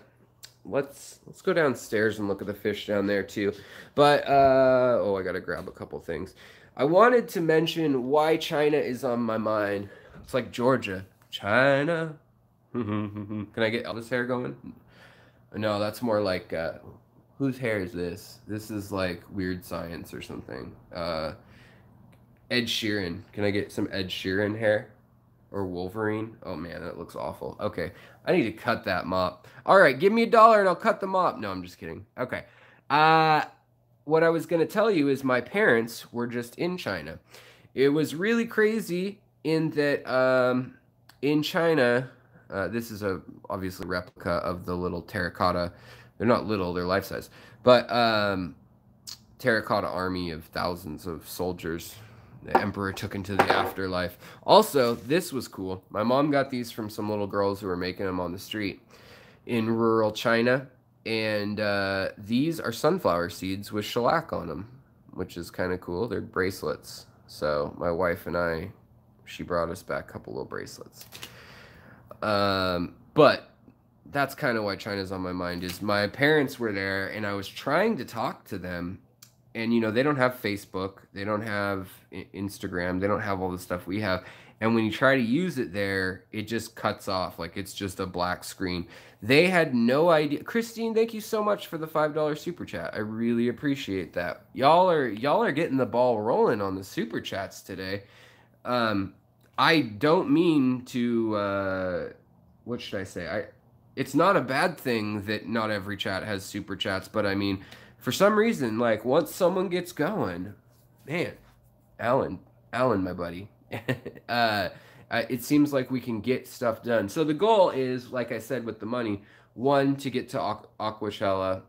let's let's go downstairs and look at the fish down there too but uh oh i gotta grab a couple things i wanted to mention why china is on my mind it's like Georgia. China. Can I get Elvis hair going? No, that's more like uh, whose hair is this? This is like weird science or something. Uh, Ed Sheeran. Can I get some Ed Sheeran hair? Or Wolverine? Oh man, that looks awful. Okay, I need to cut that mop. All right, give me a dollar and I'll cut the mop. No, I'm just kidding. Okay. Uh, what I was going to tell you is my parents were just in China. It was really crazy in that um, in China, uh, this is a obviously replica of the little terracotta. They're not little; they're life size. But um, terracotta army of thousands of soldiers the emperor took into the afterlife. Also, this was cool. My mom got these from some little girls who were making them on the street in rural China. And uh, these are sunflower seeds with shellac on them, which is kind of cool. They're bracelets. So my wife and I she brought us back a couple little bracelets. Um, but that's kind of why China's on my mind is my parents were there and I was trying to talk to them and you know they don't have Facebook, they don't have Instagram, they don't have all the stuff we have. And when you try to use it there, it just cuts off like it's just a black screen. They had no idea. Christine, thank you so much for the $5 super chat. I really appreciate that. Y'all are y'all are getting the ball rolling on the super chats today. Um, I don't mean to. Uh, what should I say? I. It's not a bad thing that not every chat has super chats, but I mean, for some reason, like once someone gets going, man, Alan, Alan, my buddy, uh, it seems like we can get stuff done. So the goal is, like I said, with the money, one to get to Aqu- Aquashella.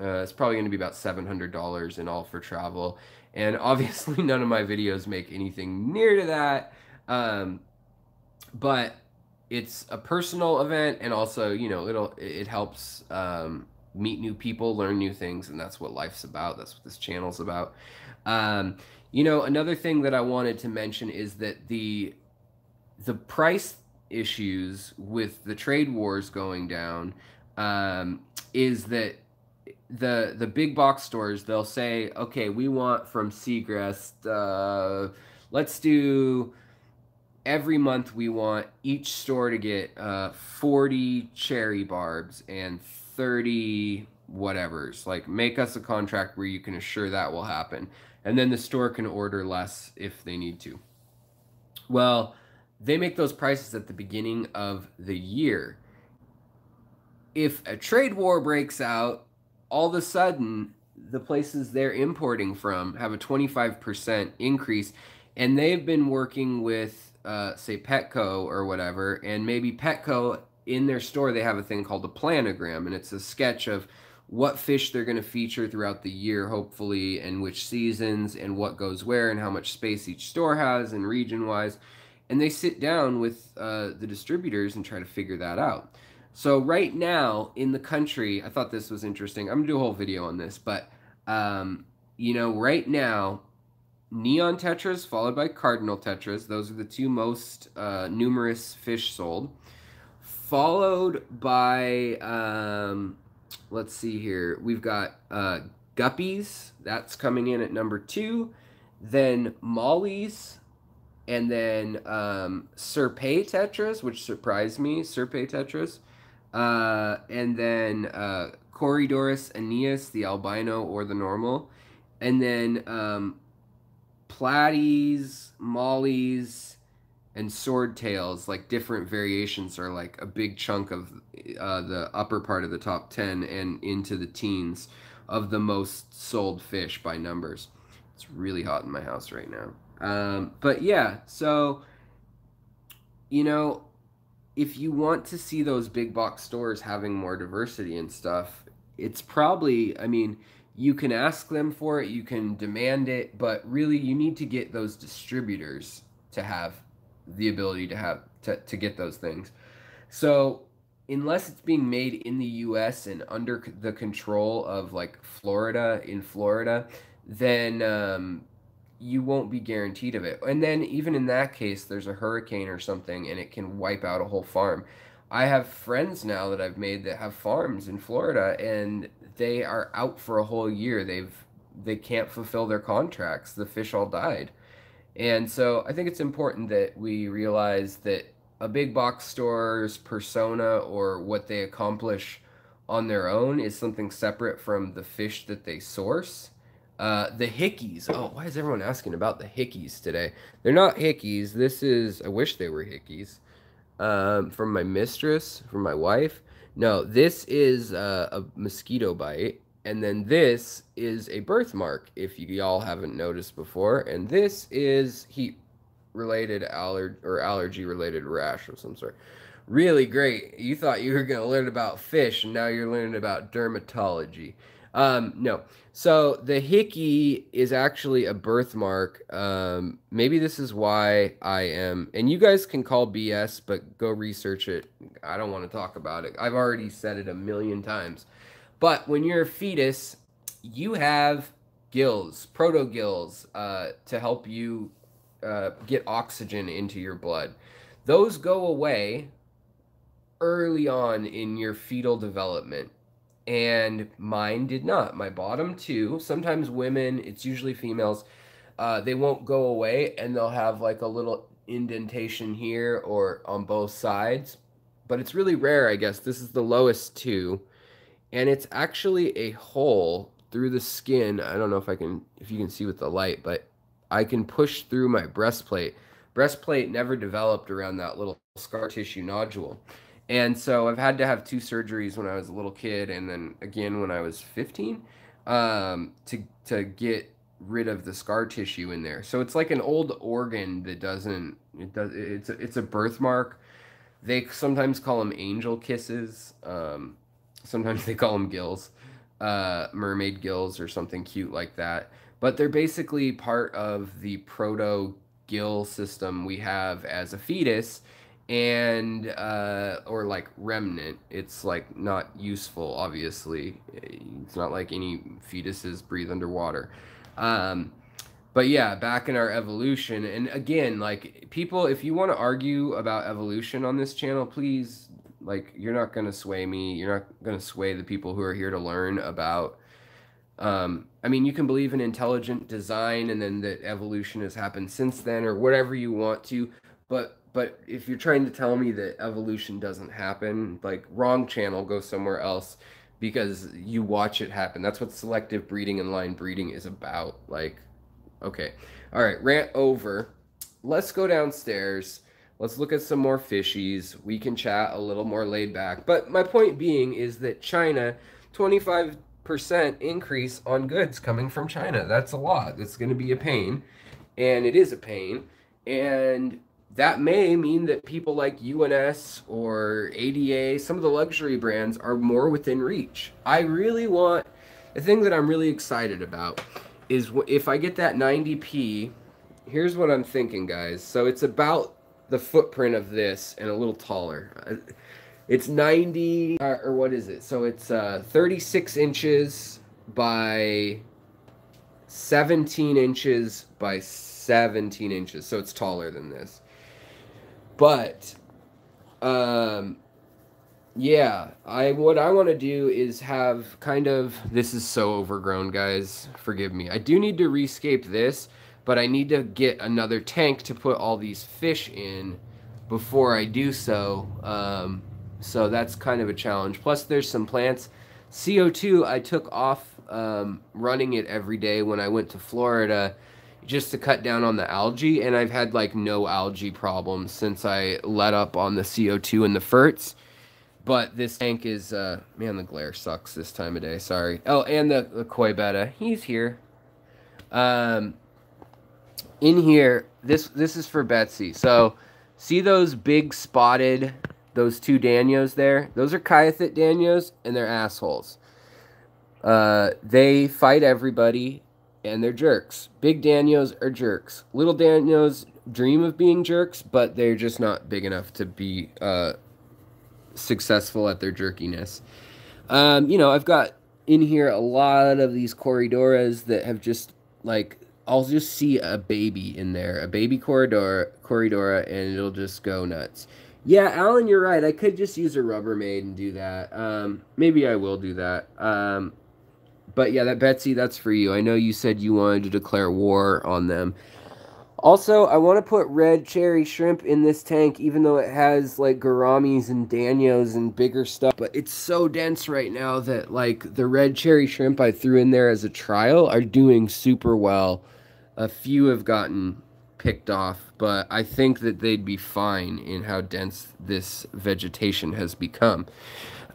Uh, it's probably going to be about seven hundred dollars in all for travel, and obviously none of my videos make anything near to that. Um, but it's a personal event, and also you know it'll it helps um, meet new people, learn new things, and that's what life's about. That's what this channel's about. Um, you know, another thing that I wanted to mention is that the the price issues with the trade wars going down um, is that the the big box stores they'll say, okay, we want from Segrest, uh, let's do every month we want each store to get uh, 40 cherry barbs and 30 whatevers. Like make us a contract where you can assure that will happen. And then the store can order less if they need to. Well, they make those prices at the beginning of the year. If a trade war breaks out, all of a sudden the places they're importing from have a 25% increase and they've been working with uh, say Petco or whatever, and maybe Petco in their store they have a thing called a planogram, and it's a sketch of what fish they're going to feature throughout the year, hopefully, and which seasons, and what goes where, and how much space each store has, and region wise. And they sit down with uh, the distributors and try to figure that out. So, right now in the country, I thought this was interesting. I'm to do a whole video on this, but, um, you know, right now, neon tetras followed by cardinal tetras, those are the two most uh, numerous fish sold, followed by. Um, let's see here. We've got uh, guppies. That's coming in at number two. Then mollies. And then um, Serpae tetras, which surprised me. Serpae tetras. Uh, and then uh, Corydoras aeneas, the albino or the normal. And then um, platies, mollies, and swordtails, like different variations, are like a big chunk of uh, the upper part of the top 10 and into the teens of the most sold fish by numbers. It's really hot in my house right now. Um, but yeah, so, you know, if you want to see those big box stores having more diversity and stuff, it's probably, I mean, you can ask them for it, you can demand it, but really you need to get those distributors to have the ability to have to, to get those things. So unless it's being made in the US and under the control of like Florida in Florida, then um, you won't be guaranteed of it. And then even in that case, there's a hurricane or something and it can wipe out a whole farm. I have friends now that I've made that have farms in Florida and they are out for a whole year. They've they can't fulfill their contracts. The fish all died. And so I think it's important that we realize that a big box store's persona or what they accomplish on their own is something separate from the fish that they source. Uh, the hickeys. Oh, why is everyone asking about the hickeys today? They're not hickeys. This is, I wish they were hickeys. Um, from my mistress, from my wife. No, this is uh, a mosquito bite. And then this is a birthmark, if y'all haven't noticed before. And this is heat related aller or allergy related rash of some sort. Really great. You thought you were going to learn about fish, and now you're learning about dermatology. Um, no. So the hickey is actually a birthmark. Um, maybe this is why I am, and you guys can call BS, but go research it. I don't want to talk about it. I've already said it a million times. But when you're a fetus, you have gills, proto gills, uh, to help you uh, get oxygen into your blood. Those go away early on in your fetal development. And mine did not. My bottom two, sometimes women, it's usually females, uh, they won't go away and they'll have like a little indentation here or on both sides. But it's really rare, I guess. This is the lowest two and it's actually a hole through the skin. I don't know if I can if you can see with the light, but I can push through my breastplate. Breastplate never developed around that little scar tissue nodule. And so I've had to have two surgeries when I was a little kid and then again when I was 15 um, to to get rid of the scar tissue in there. So it's like an old organ that doesn't it does it's a, it's a birthmark. They sometimes call them angel kisses. Um, Sometimes they call them gills, uh, mermaid gills or something cute like that. But they're basically part of the proto gill system we have as a fetus and uh, or like remnant. It's like not useful obviously. It's not like any fetuses breathe underwater. Um, but yeah back in our evolution and again like people if you want to argue about evolution on this channel please like you're not going to sway me. You're not going to sway the people who are here to learn about um, I mean, you can believe in intelligent design and then that evolution has happened since then or whatever you want to, but but if you're trying to tell me that evolution doesn't happen, like wrong channel, go somewhere else because you watch it happen. That's what selective breeding and line breeding is about. Like, okay. All right, rant over. Let's go downstairs. Let's look at some more fishies. We can chat a little more laid back. But my point being is that China, 25% increase on goods coming from China. That's a lot. It's going to be a pain. And it is a pain. And that may mean that people like UNS or ADA, some of the luxury brands, are more within reach. I really want the thing that I'm really excited about is if I get that 90p. Here's what I'm thinking, guys. So it's about the footprint of this and a little taller. Uh, it's 90 uh, or what is it? So it's uh, 36 inches by 17 inches by 17 inches. So it's taller than this. But um yeah, I what I want to do is have kind of this is so overgrown, guys. Forgive me. I do need to rescape this, but I need to get another tank to put all these fish in before I do so. Um, so that's kind of a challenge. Plus, there's some plants. CO2 I took off um, running it every day when I went to Florida just to cut down on the algae, and I've had like no algae problems since I let up on the CO2 and the ferts. But this tank is, uh, man, the glare sucks this time of day. Sorry. Oh, and the, the koi betta, he's here. Um, in here, this this is for Betsy. So, see those big spotted, those two danios there? Those are Kyathit danios, and they're assholes. Uh, they fight everybody and they're jerks. Big Danios are jerks. Little Danios dream of being jerks, but they're just not big enough to be uh, successful at their jerkiness. Um, you know, I've got in here a lot of these Corydoras that have just like I'll just see a baby in there, a baby Corridor Corridora, and it'll just go nuts. Yeah, Alan, you're right. I could just use a Rubbermaid and do that. Um, maybe I will do that. Um, but yeah, that Betsy, that's for you. I know you said you wanted to declare war on them. Also, I want to put red cherry shrimp in this tank, even though it has like gouramis and danios and bigger stuff. But it's so dense right now that like the red cherry shrimp I threw in there as a trial are doing super well. A few have gotten picked off, but I think that they'd be fine in how dense this vegetation has become.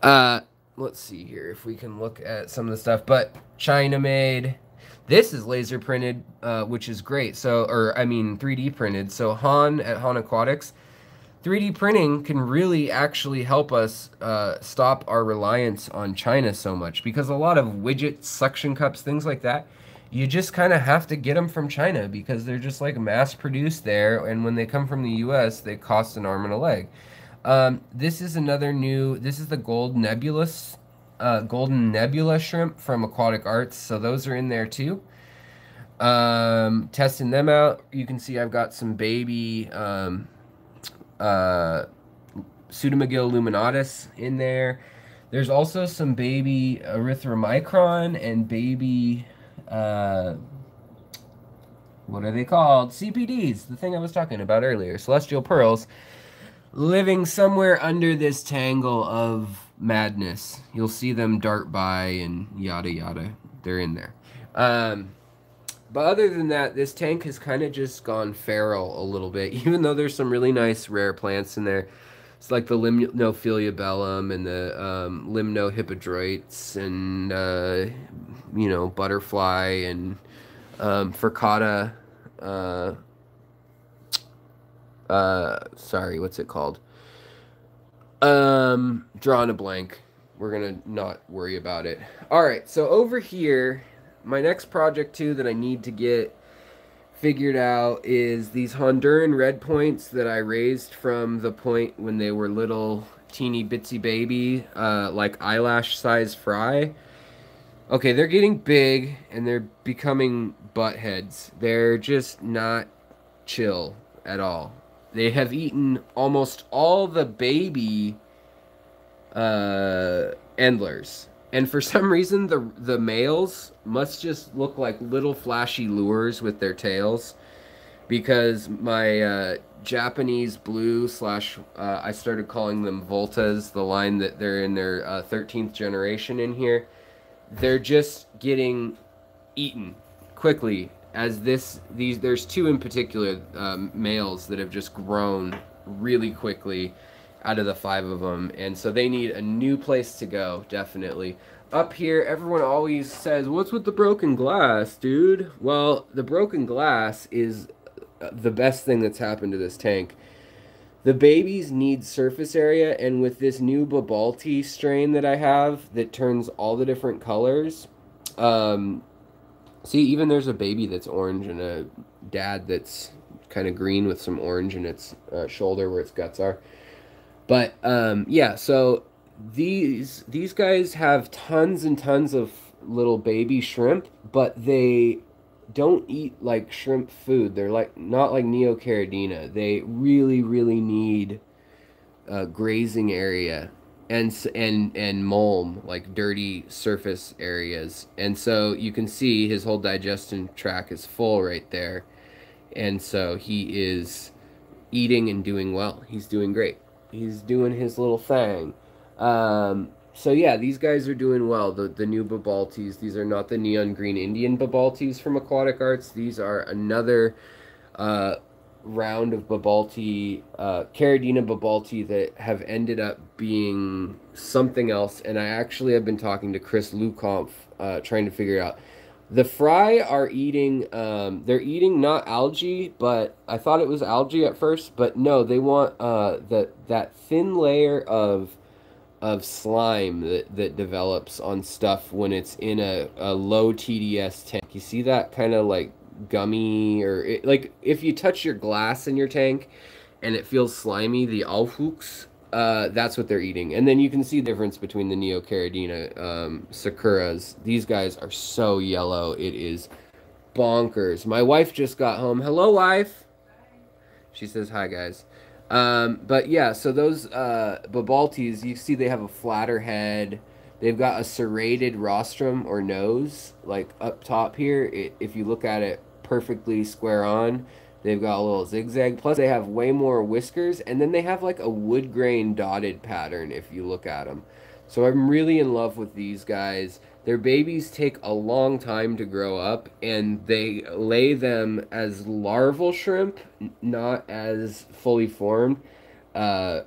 Uh, let's see here if we can look at some of the stuff. But China made. This is laser printed, uh, which is great. So, or I mean, 3D printed. So Han at Han Aquatics, 3D printing can really actually help us uh, stop our reliance on China so much because a lot of widgets, suction cups, things like that, you just kind of have to get them from China because they're just like mass produced there. And when they come from the US, they cost an arm and a leg. Um, this is another new, this is the Gold Nebulous, uh, Golden Nebula shrimp from Aquatic Arts. So those are in there too. Um, testing them out. You can see I've got some baby um, uh, Pseudomugil luminatus in there. There's also some baby erythromicron and baby, uh, what are they called? CPDs, the thing I was talking about earlier, celestial pearls living somewhere under this tangle of madness. You'll see them dart by and yada yada. They're in there. Um, but other than that, this tank has kind of just gone feral a little bit, even though there's some really nice rare plants in there. It's like the Limnophila bellum and the um, and, uh, you know, butterfly and um, Furcata. Uh, uh, sorry, what's it called? Um, drawing a blank. We're gonna not worry about it. All right, so over here, my next project too that I need to get figured out is these Honduran red points that I raised from the point when they were little teeny bitsy baby, uh, like eyelash size fry. Okay, they're getting big and they're becoming butt heads. They're just not chill at all. They have eaten almost all the baby uh, endlers. And for some reason, the the males must just look like little flashy lures with their tails, because my uh, Japanese blue slash uh, I started calling them Voltas, the line that they're in their uh, thirteenth generation in here. They're just getting eaten quickly as this these there's two in particular um, males that have just grown really quickly out of the five of them and so they need a new place to go definitely. Up here everyone always says what's with the broken glass dude? Well the broken glass is uh, the best thing that's happened to this tank. The babies need surface area, and with this new Babaulti strain that I have that turns all the different colors, um, see, even there's a baby that's orange and a dad that's kind of green with some orange in its uh, shoulder where its guts are. But um, yeah, so these these guys have tons and tons of little baby shrimp, but they don't eat like shrimp food. They're like not like Neocaridina. They really really need a grazing area and and and mulm like dirty surface areas. And so you can see his whole digestion tract is full right there. And so he is eating and doing well. He's doing great. He's doing his little thing. Um, so yeah, these guys are doing well. The the new Babaultis. These are not the neon green Indian Babaultis from Aquatic Arts. These are another uh, round of Babaulti, uh, Caridina Babaulti that have ended up being something else. And I actually have been talking to Chris Lukhaup, uh, trying to figure out. The fry are eating. Um, they're eating not algae, but I thought it was algae at first. But no, they want uh, that that thin layer of of slime that, that develops on stuff when it's in a, a low TDS tank. You see that kind of like gummy or it, like if you touch your glass in your tank and it feels slimy, the Aufwuchs, uh, that's what they're eating. And then you can see the difference between the Neocaridina um, Sakuras. These guys are so yellow. It is bonkers. My wife just got home. Hello, wife. She says hi, guys. Um, but yeah, so those uh, Babaultis, you see they have a flatter head. They've got a serrated rostrum or nose, like up top here. It, if you look at it perfectly square on, they've got a little zigzag. Plus, they have way more whiskers, and then they have like a wood grain dotted pattern if you look at them. So I'm really in love with these guys. Their babies take a long time to grow up, and they lay them as larval shrimp, not as fully formed. Uh,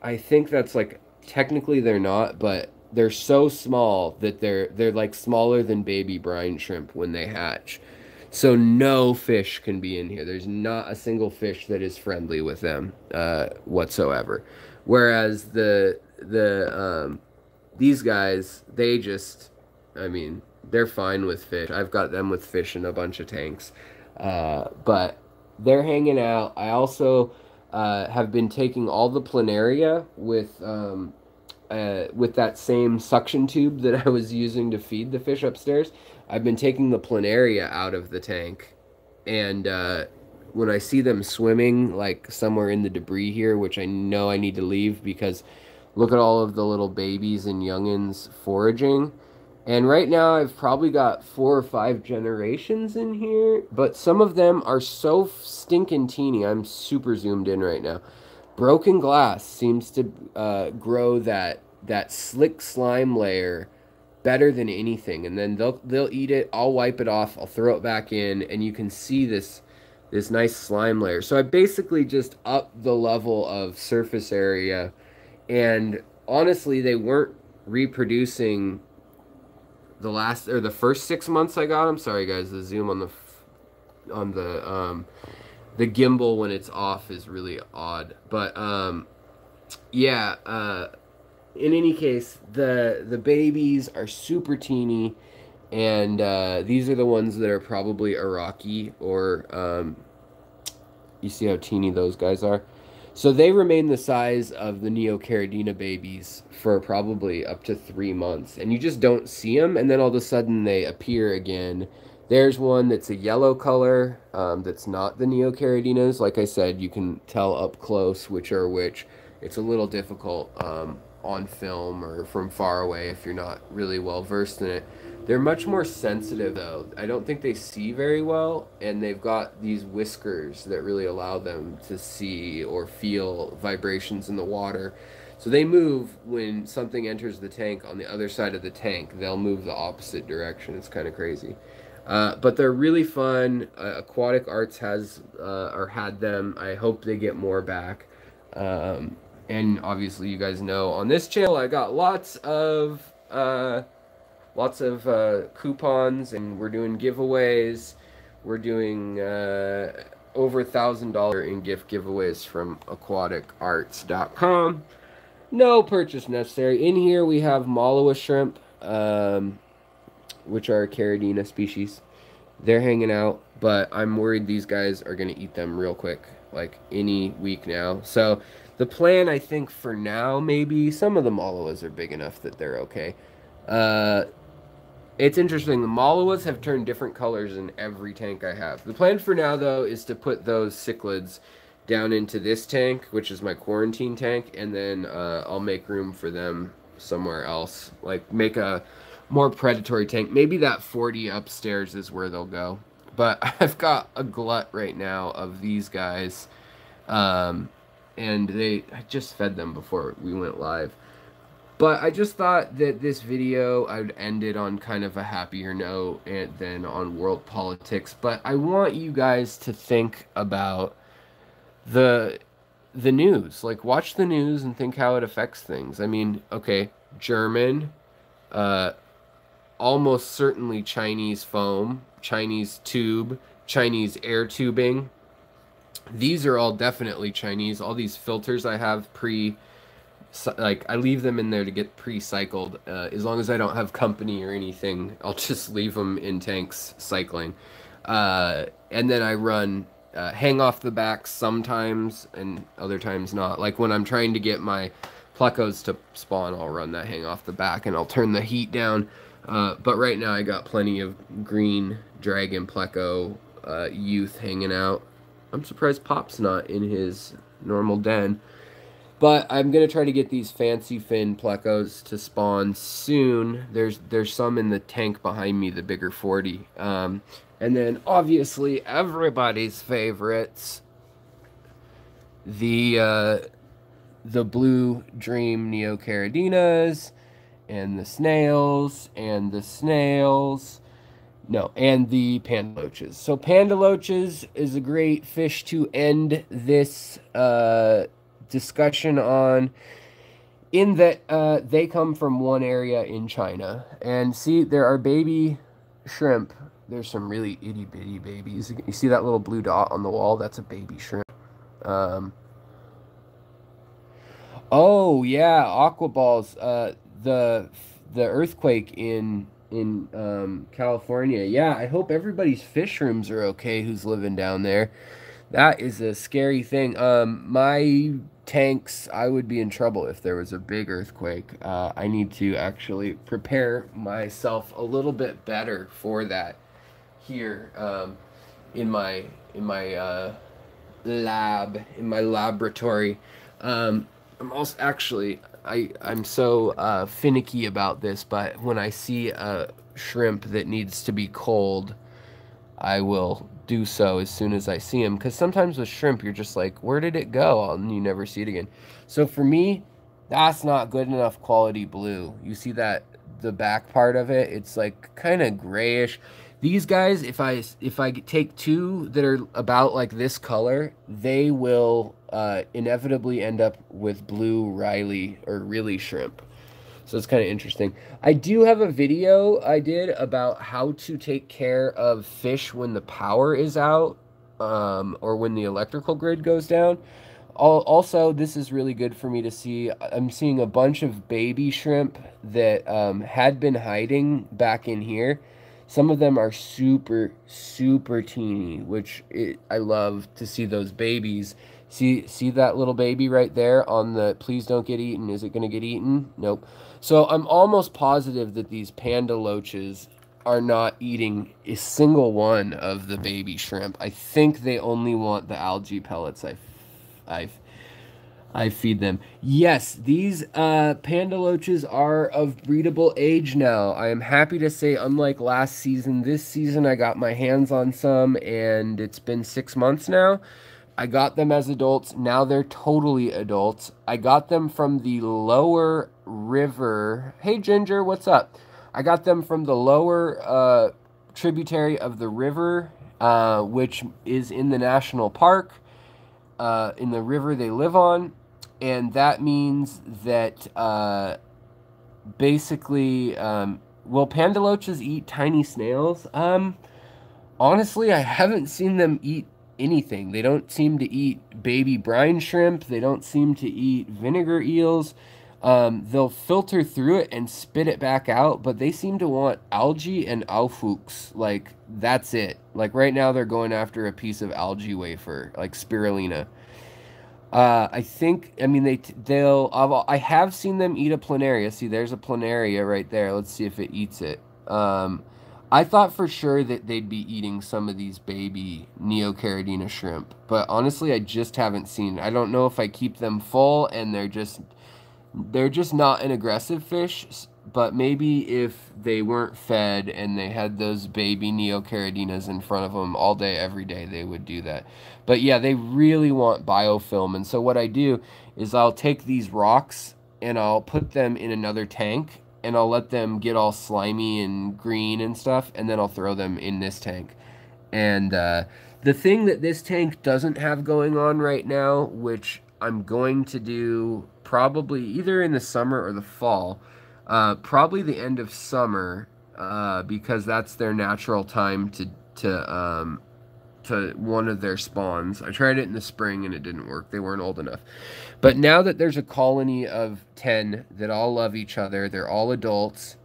I think that's like technically they're not, but they're so small that they're they're like smaller than baby brine shrimp when they hatch. So no fish can be in here. There's not a single fish that is friendly with them uh, whatsoever. Whereas the the um, these guys, they just, I mean, they're fine with fish. I've got them with fish in a bunch of tanks. Uh, but they're hanging out. I also uh, have been taking all the planaria with um, uh, with that same suction tube that I was using to feed the fish upstairs. I've been taking the planaria out of the tank, and uh, when I see them swimming like somewhere in the debris here, which I know I need to leave because Look at all of the little babies and youngins foraging. And right now I've probably got four or five generations in here, but some of them are so stinking teeny. I'm super zoomed in right now. Broken glass seems to uh, grow that that slick slime layer better than anything. And then they'll they'll eat it. I'll wipe it off. I'll throw it back in, and you can see this this nice slime layer. So I basically just up the level of surface area and honestly, they weren't reproducing the last or the first six months I got them. Sorry guys, the zoom on the on the um, the gimbal when it's off is really odd. But um, yeah, uh, in any case, the the babies are super teeny, and uh, these are the ones that are probably Iraqi or um, you see how teeny those guys are. So they remain the size of the Neocaridina babies for probably up to three months. And you just don't see them, and then all of a sudden they appear again. There's one that's a yellow color um, that's not the Neocaridinas. Like I said, you can tell up close which are which. It's a little difficult um, on film or from far away if you're not really well versed in it. They're much more sensitive though. I don't think they see very well, and they've got these whiskers that really allow them to see or feel vibrations in the water. So they move when something enters the tank on the other side of the tank. They'll move the opposite direction. It's kind of crazy. Uh, but they're really fun. Uh, Aquatic Arts has uh, or had them. I hope they get more back. Um, and obviously, you guys know on this channel, I got lots of uh, lots of uh, coupons and we're doing giveaways. We're doing uh, over a thousand dollar in gift giveaways from aquaticarts.com. No purchase necessary. In here we have Malawa shrimp, um, which are Caridina species. They're hanging out, but I'm worried these guys are going to eat them real quick, like any week now. So the plan, I think, for now, maybe some of the Malawas are big enough that they're okay. Uh, it's interesting. The Malawas have turned different colors in every tank I have. The plan for now, though, is to put those cichlids down into this tank, which is my quarantine tank, and then uh, I'll make room for them somewhere else. Like, make a more predatory tank. Maybe that 40 upstairs is where they'll go. But I've got a glut right now of these guys. Um, and they I just fed them before we went live. But I just thought that this video, I would end it on kind of a happier note and than on world politics. But I want you guys to think about the the news. Like watch the news and think how it affects things. I mean, okay, German, uh, almost certainly Chinese foam, Chinese tube, Chinese air tubing. These are all definitely Chinese. All these filters I have pre like I leave them in there to get pre-cycled. Uh, as long as I don't have company or anything, I'll just leave them in tanks cycling. Uh, and then I run uh, hang off the back sometimes and other times not. Like when I'm trying to get my plecos to spawn, I'll run that hang off the back and I'll turn the heat down. Uh, but right now I got plenty of green dragon pleco uh, youth hanging out. I'm surprised Pop's not in his normal den. But I'm gonna try to get these fancy fin plecos to spawn soon. There's there's some in the tank behind me, the bigger 40. Um, and then obviously everybody's favorites, the uh, the blue dream neocaridinas, and the snails, and the snails. No, and the panda loaches. So panda loaches is a great fish to end this uh, discussion on in that uh, they come from one area in China. And see, there are baby shrimp. There's some really itty bitty babies. You see that little blue dot on the wall? That's a baby shrimp. Um, oh yeah, aqua balls. Uh, the the earthquake in in um, California. Yeah, I hope everybody's fish rooms are okay. Who's living down there? That is a scary thing. Um, my tanks, I would be in trouble if there was a big earthquake. Uh, I need to actually prepare myself a little bit better for that here um, in my in my uh, lab in my laboratory. Um, I'm also actually I I'm so uh, finicky about this, but when I see a shrimp that needs to be cold, I will do so as soon as I see them. Because sometimes with shrimp, you're just like, where did it go? And you never see it again. So for me, that's not good enough quality blue. You see that the back part of it, it's like kind of grayish. These guys, if I if I take two that are about like this color, they will uh, inevitably end up with blue Rili or really shrimp. So it's kind of interesting. I do have a video I did about how to take care of fish when the power is out um, or when the electrical grid goes down. Also, this is really good for me to see. I'm seeing a bunch of baby shrimp that um, had been hiding back in here. Some of them are super, super teeny, which it, I love to see those babies. See, see that little baby right there on the please don't get eaten. Is it going to get eaten? Nope. So I'm almost positive that these panda loaches are not eating a single one of the baby shrimp. I think they only want the algae pellets I, I, I feed them. Yes, these uh, panda loaches are of breedable age now. I am happy to say, unlike last season, this season I got my hands on some, and it's been six months now. I got them as adults. Now they're totally adults. I got them from the lower river. Hey, Ginger, what's up? I got them from the lower uh, tributary of the river, uh, which is in the national park, uh, in the river they live on. And that means that uh, basically, um, will pandaloches eat tiny snails? Um, honestly, I haven't seen them eat anything. They don't seem to eat baby brine shrimp. They don't seem to eat vinegar eels. Um, they'll filter through it and spit it back out, but they seem to want algae and aufwuchs. Like, that's it. Like, right now, they're going after a piece of algae wafer, like spirulina. Uh, I think, I mean, they, they'll, I've, I have seen them eat a planaria. See, there's a planaria right there. Let's see if it eats it. Um, I thought for sure that they'd be eating some of these baby Neocaridina shrimp, but honestly, I just haven't seen. I don't know if I keep them full and they're just they're just not an aggressive fish, but maybe if they weren't fed and they had those baby neocaridinas in front of them all day, every day, they would do that. But yeah, they really want biofilm. And so what I do is I'll take these rocks and I'll put them in another tank and I'll let them get all slimy and green and stuff. And then I'll throw them in this tank. And uh, the thing that this tank doesn't have going on right now, which I'm going to do probably either in the summer or the fall. Uh, probably the end of summer uh, because that's their natural time to to um, to one of their spawns. I tried it in the spring and it didn't work. They weren't old enough. But now that there's a colony of 10 that all love each other, they're all adults.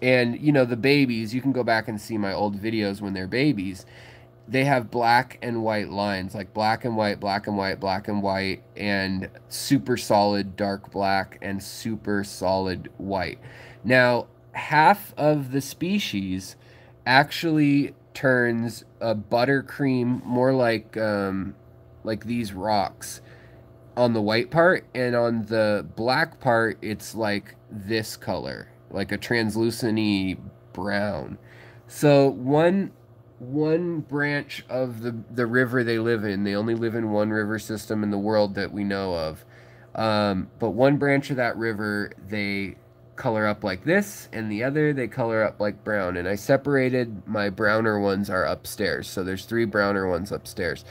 And, you know, the babies, you can go back and see my old videos when they're babies they have black and white lines, like black and white, black and white, black and white, and super solid dark black and super solid white. Now, half of the species actually turns a buttercream more like um, like these rocks on the white part, and on the black part, it's like this color, like a translucent brown. So one one branch of the the river they live in. They only live in one river system in the world that we know of. Um, but one branch of that river they color up like this, and the other they color up like brown. And I separated my browner ones are upstairs, so there's three browner ones upstairs.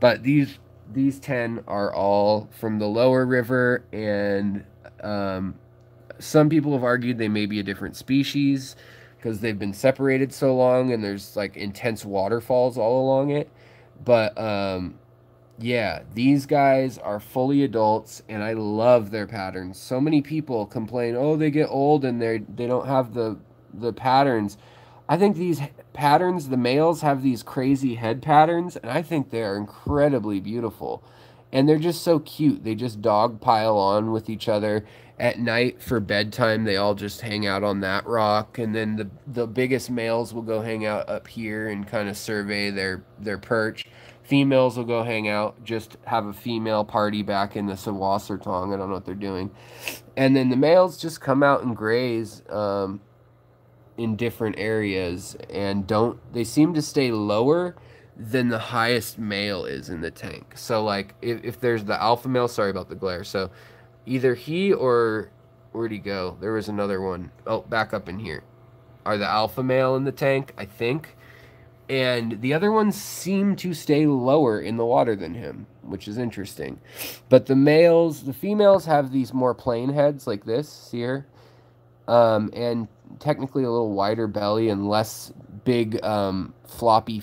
But these these ten are all from the lower river, and um, some people have argued they may be a different species because they've been separated so long and there's like intense waterfalls all along it. But um, yeah, these guys are fully adults and I love their patterns. So many people complain, "Oh, they get old and they they don't have the the patterns." I think these patterns, the males have these crazy head patterns and I think they are incredibly beautiful. And they're just so cute. They just dog pile on with each other at night for bedtime they all just hang out on that rock and then the the biggest males will go hang out up here and kind of survey their their perch females will go hang out just have a female party back in the Susswassertang I don't know what they're doing and then the males just come out and graze um, in different areas and don't they seem to stay lower than the highest male is in the tank so like if, if there's the alpha male sorry about the glare so either he or where'd he go? There was another one. Oh, back up in here. Are the alpha male in the tank? I think. And the other ones seem to stay lower in the water than him, which is interesting. But the males, the females have these more plain heads like this, here? Um, and technically a little wider belly and less big um, floppy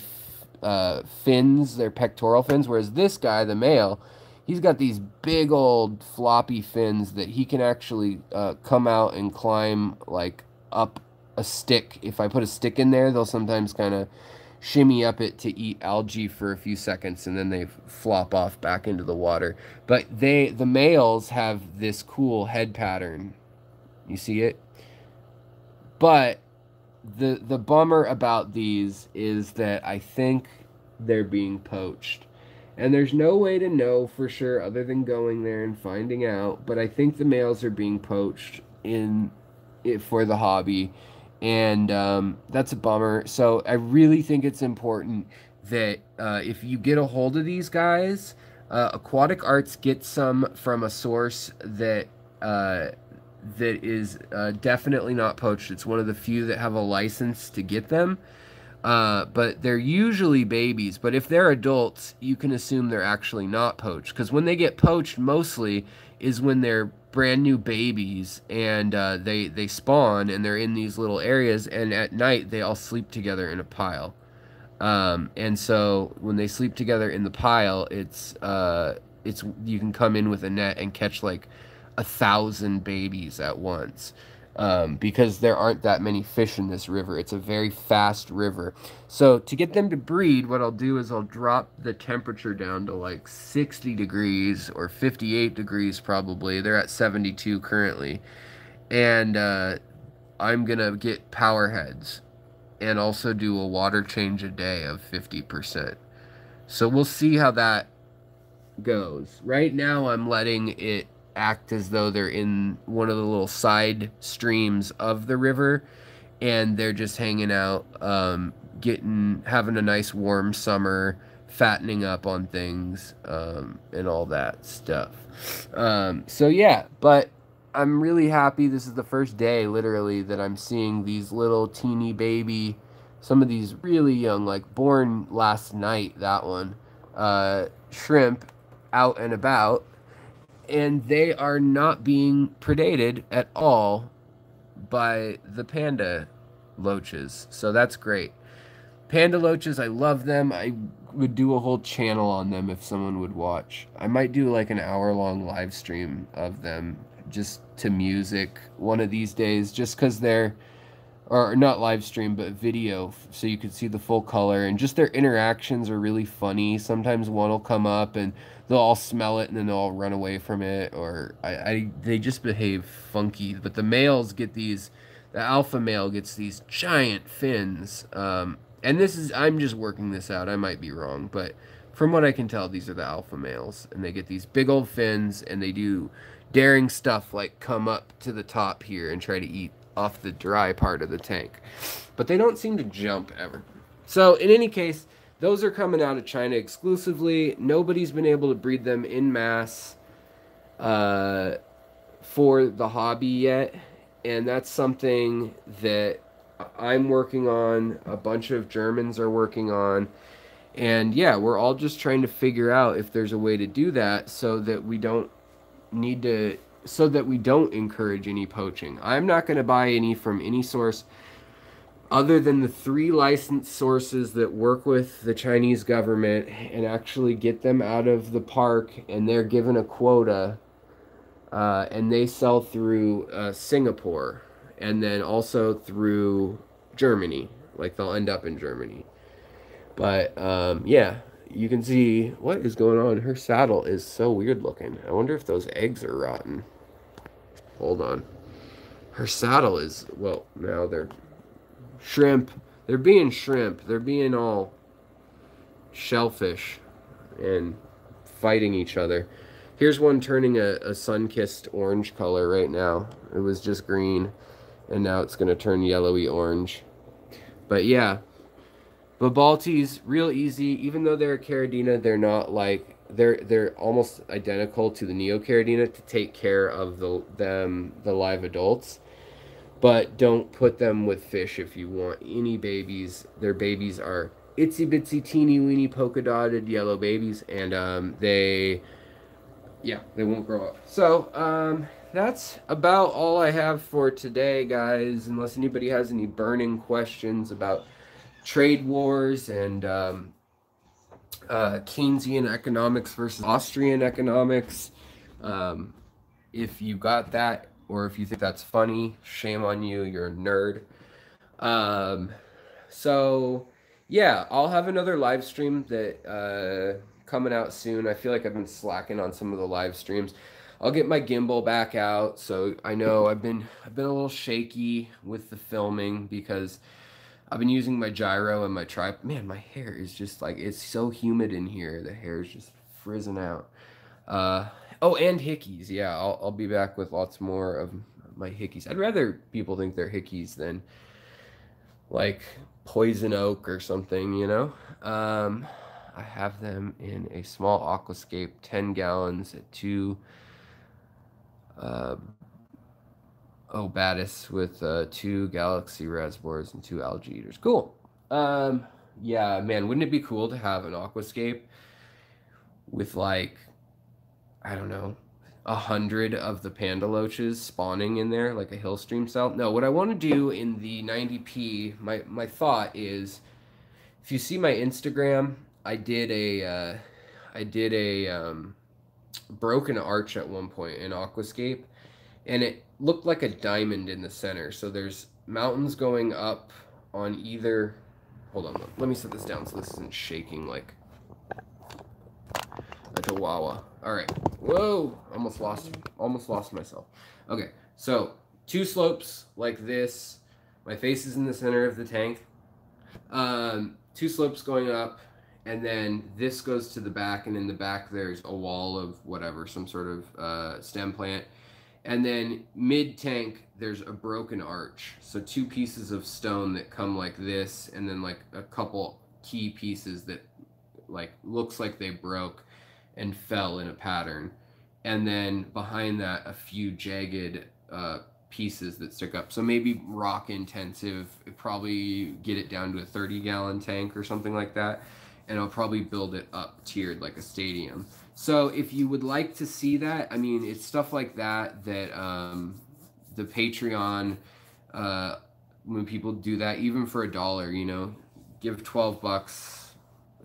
uh, fins, their pectoral fins. Whereas this guy, the male, he's got these big old floppy fins that he can actually uh, come out and climb like up a stick. If I put a stick in there, they'll sometimes kind of shimmy up it to eat algae for a few seconds and then they flop off back into the water. But they the males have this cool head pattern. You see it? But the the bummer about these is that I think they're being poached. And there's no way to know for sure other than going there and finding out. But I think the males are being poached in it for the hobby. And um, that's a bummer. So I really think it's important that uh, if you get a hold of these guys, uh, Aquatic Arts gets some from a source that uh, that is uh, definitely not poached. It's one of the few that have a license to get them. Uh, but they're usually babies. But if they're adults, you can assume they're actually not poached. Because when they get poached, mostly is when they're brand new babies and uh, they they spawn and they're in these little areas. And at night, they all sleep together in a pile. Um, and so when they sleep together in the pile, it's uh, it's you can come in with a net and catch like a thousand babies at once um, because there aren't that many fish in this river. It's a very fast river. So to get them to breed, what I'll do is I'll drop the temperature down to like 60 degrees or 58 degrees probably. They're at 72 currently. And uh, I'm going to get power heads and also do a water change a day of 50%. So we'll see how that goes. Right now I'm letting it act as though they're in one of the little side streams of the river and they're just hanging out um, getting having a nice warm summer fattening up on things um, and all that stuff. Um, so yeah but i'm really happy this is the first day literally that i'm seeing these little teeny baby some of these really young like born last night that one uh, shrimp out and about and they are not being predated at all by the panda loaches. So that's great. Panda loaches, I love them. I would do a whole channel on them if someone would watch. I might do like an hour long live stream of them just to music one of these days just because they're or not live stream but video so you can see the full color and just their interactions are really funny sometimes one will come up and they'll all smell it and then they'll all run away from it or I, I they just behave funky but the males get these the alpha male gets these giant fins um, and this is i'm just working this out i might be wrong but from what i can tell these are the alpha males and they get these big old fins and they do daring stuff like come up to the top here and try to eat off the dry part of the tank. But they don't seem to jump ever. So in any case, those are coming out of China exclusively. Nobody's been able to breed them in mass uh, for the hobby yet. And that's something that I'm working on. A bunch of Germans are working on. And yeah, we're all just trying to figure out if there's a way to do that so that we don't need to so that we don't encourage any poaching. I'm not going to buy any from any source other than the three licensed sources that work with the Chinese government and actually get them out of the park and they're given a quota uh, and they sell through uh, Singapore and then also through Germany. Like they'll end up in Germany. But um, yeah, you can see what is going on. Her saddle is so weird looking. I wonder if those eggs are rotten. Hold on. Her saddle is, well, now they're shrimp. They're being shrimp. They're being all shellfish and fighting each other. Here's one turning a, a sun-kissed orange color right now. It was just green, and now it's going to turn yellowy orange. But yeah, Babaultis, real easy. Even though they're a Caridina, they're not like they're they're almost identical to the Neocaridina to take care of the them the live adults. But don't put them with fish if you want any babies. Their babies are itsy bitsy teeny weeny polka dotted yellow babies, and um, they yeah they won't grow up. So um, that's about all I have for today, guys. Unless anybody has any burning questions about trade wars and um, uh, Keynesian economics versus Austrian economics. Um, if you got that, or if you think that's funny, shame on you. You're a nerd. Um, so yeah, I'll have another live stream that uh, coming out soon. I feel like I've been slacking on some of the live streams. I'll get my gimbal back out. So I know I've been I've been a little shaky with the filming because I've been using my gyro and my tripod. Man, my hair is just like, it's so humid in here. The hair is just frizzing out. Uh, oh, and hickeys. Yeah, I'll, I'll be back with lots more of my hickeys. I'd rather people think they're hickeys than like poison oak or something, you know? Um, I have them in a small aquascape, 10 gallons at two uh, Obatis with uh, two Galaxy Rasboras and two Algae Eaters. Cool. Um, yeah, man, wouldn't it be cool to have an aquascape with like, I don't know, a hundred of the panda loaches spawning in there, like a hill stream cell? No, what I want to do in the 90p, my, my thought is if you see my Instagram, I did a uh, I did a um, broken arch at one point in Aquascape, and it looked like a diamond in the center. So there's mountains going up on either. Hold on, let me set this down so this isn't shaking like like a wawa. All right. Whoa! Almost lost. Almost lost myself. Okay. So two slopes like this. My face is in the center of the tank. Um, two slopes going up, and then this goes to the back, and in the back there's a wall of whatever, some sort of uh, stem plant. And then mid tank, there's a broken arch. So two pieces of stone that come like this, and then like a couple key pieces that like looks like they broke and fell in a pattern. And then behind that, a few jagged uh, pieces that stick up. So maybe rock intensive, probably get it down to a 30 gallon tank or something like that. And I'll probably build it up tiered like a stadium. So if you would like to see that, I mean, it's stuff like that that um, the Patreon, uh, when people do that, even for a dollar, you know, give 12 bucks,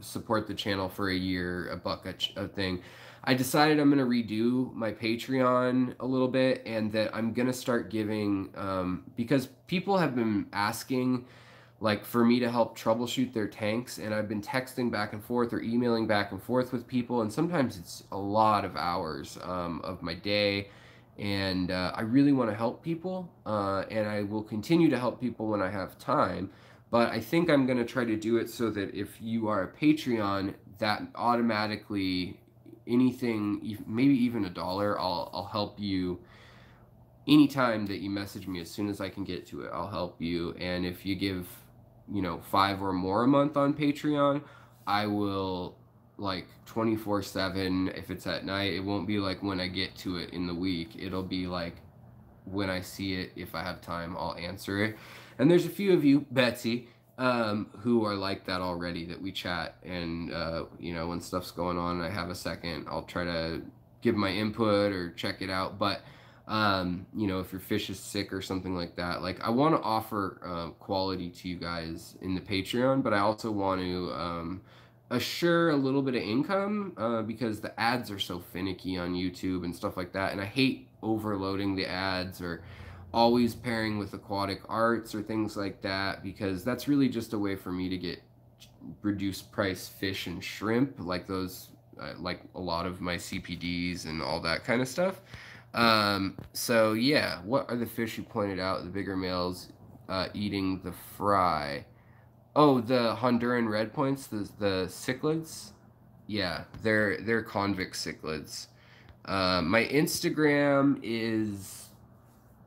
support the channel for a year, a buck a, a thing. I decided I'm going to redo my Patreon a little bit and that I'm going to start giving, um, because people have been asking, like, for me to help troubleshoot their tanks, and I've been texting back and forth or emailing back and forth with people, and sometimes it's a lot of hours um, of my day. And uh, I really want to help people, uh, and I will continue to help people when I have time. But I think I'm going to try to do it so that if you are a Patreon, that automatically anything, maybe even a dollar, I'll, I'll help you anytime that you message me as soon as I can get to it. I'll help you. And if you give, you know, five or more a month on Patreon, I will like 24 7 if it's at night it won't be like when i get to it in the week it'll be like when i see it if i have time i'll answer it and there's a few of you betsy um, who are like that already that we chat and uh, you know when stuff's going on I have a second. I'll try to give my input or check it out. But um, you know if your fish is sick or something like that like I want to offer uh, quality to you guys in the Patreon but I also want to um, assure a little bit of income uh, because the ads are so finicky on YouTube and stuff like that and I hate overloading the ads or always pairing with aquatic arts or things like that because that's really just a way for me to get reduced price fish and shrimp like those uh, like a lot of my CPDs and all that kind of stuff. Um, so yeah, what are the fish you pointed out? The bigger males uh, eating the fry. Oh, the Honduran red points, the the cichlids. Yeah, they're they're convict cichlids. Uh, my Instagram is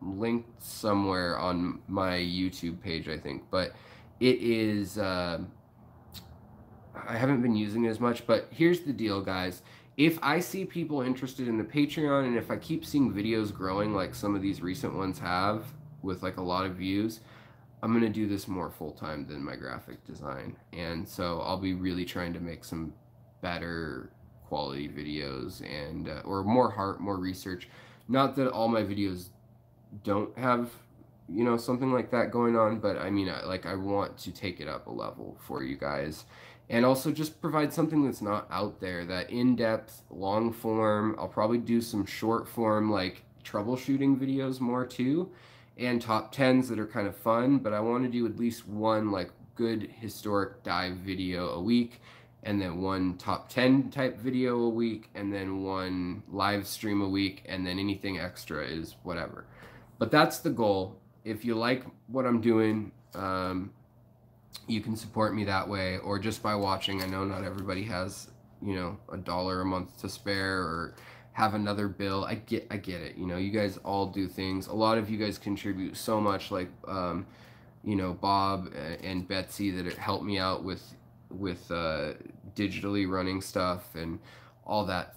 linked somewhere on my YouTube page, I think. But it is, uh, I haven't been using it as much. But here's the deal, guys. If I see people interested in the Patreon and if I keep seeing videos growing like some of these recent ones have with like a lot of views, I'm going to do this more full time than my graphic design. And so I'll be really trying to make some better quality videos and uh, or more heart, more research. Not that all my videos don't have you know something like that going on but i mean I, like i want to take it up a level for you guys. And also just provide something that's not out there that in-depth long form i'll probably do some short form like troubleshooting videos more too and top 10s that are kind of fun but i want to do at least one like good historic dive video a week and then one top 10 type video a week and then one live stream a week and then anything extra is whatever but that's the goal. If you like what I'm doing, um, you can support me that way or just by watching. I know not everybody has, you know, a dollar a month to spare or have another bill. I get I get it. You know, you guys all do things. A lot of you guys contribute so much like um, you know, Bob and Betsy that it helped me out with with uh, digitally running stuff and all that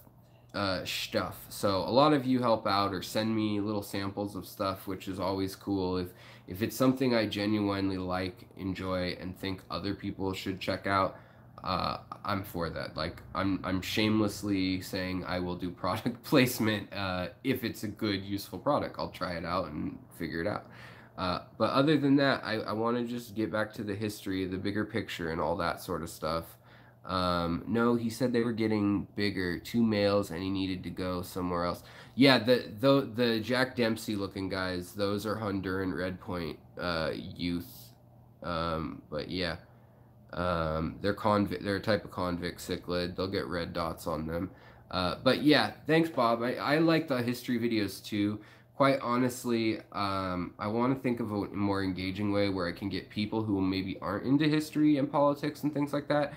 uh, stuff. So a lot of you help out or send me little samples of stuff, which is always cool. If if it's something I genuinely like, enjoy, and think other people should check out, uh, I'm for that. Like I'm I'm shamelessly saying I will do product placement uh, if it's a good, useful product. I'll try it out and figure it out. Uh, but other than that, I, I want to just get back to the history, the bigger picture, and all that sort of stuff. Um, no, he said they were getting bigger, two males, and he needed to go somewhere else. Yeah, the the, the Jack Dempsey looking guys, those are Honduran Red Point uh, youth. Um, but yeah, um, they're convict. They're a type of convict cichlid. They'll get red dots on them. Uh, but yeah, thanks, Bob. I, I like the history videos too. Quite honestly, um, I want to think of a more engaging way where I can get people who maybe aren't into history and politics and things like that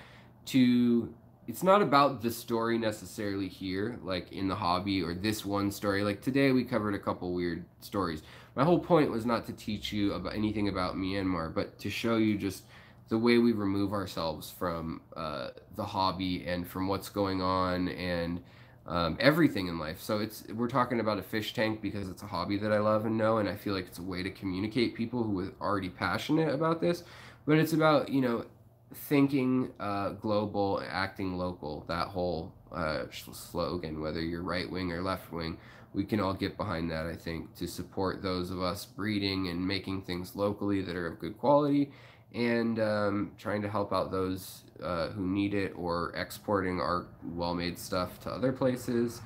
to it's not about the story necessarily here, like in the hobby or this one story. Like today, we covered a couple weird stories. My whole point was not to teach you about anything about Myanmar, but to show you just the way we remove ourselves from uh, the hobby and from what's going on and um, everything in life. So it's we're talking about a fish tank because it's a hobby that I love and know, and I feel like it's a way to communicate people who are already passionate about this. But it's about you know thinking uh, global, acting local, that whole uh, slogan, whether you're right wing or left wing, we can all get behind that, I think, to support those of us breeding and making things locally that are of good quality and um, trying to help out those uh, who need it or exporting our well made stuff to other places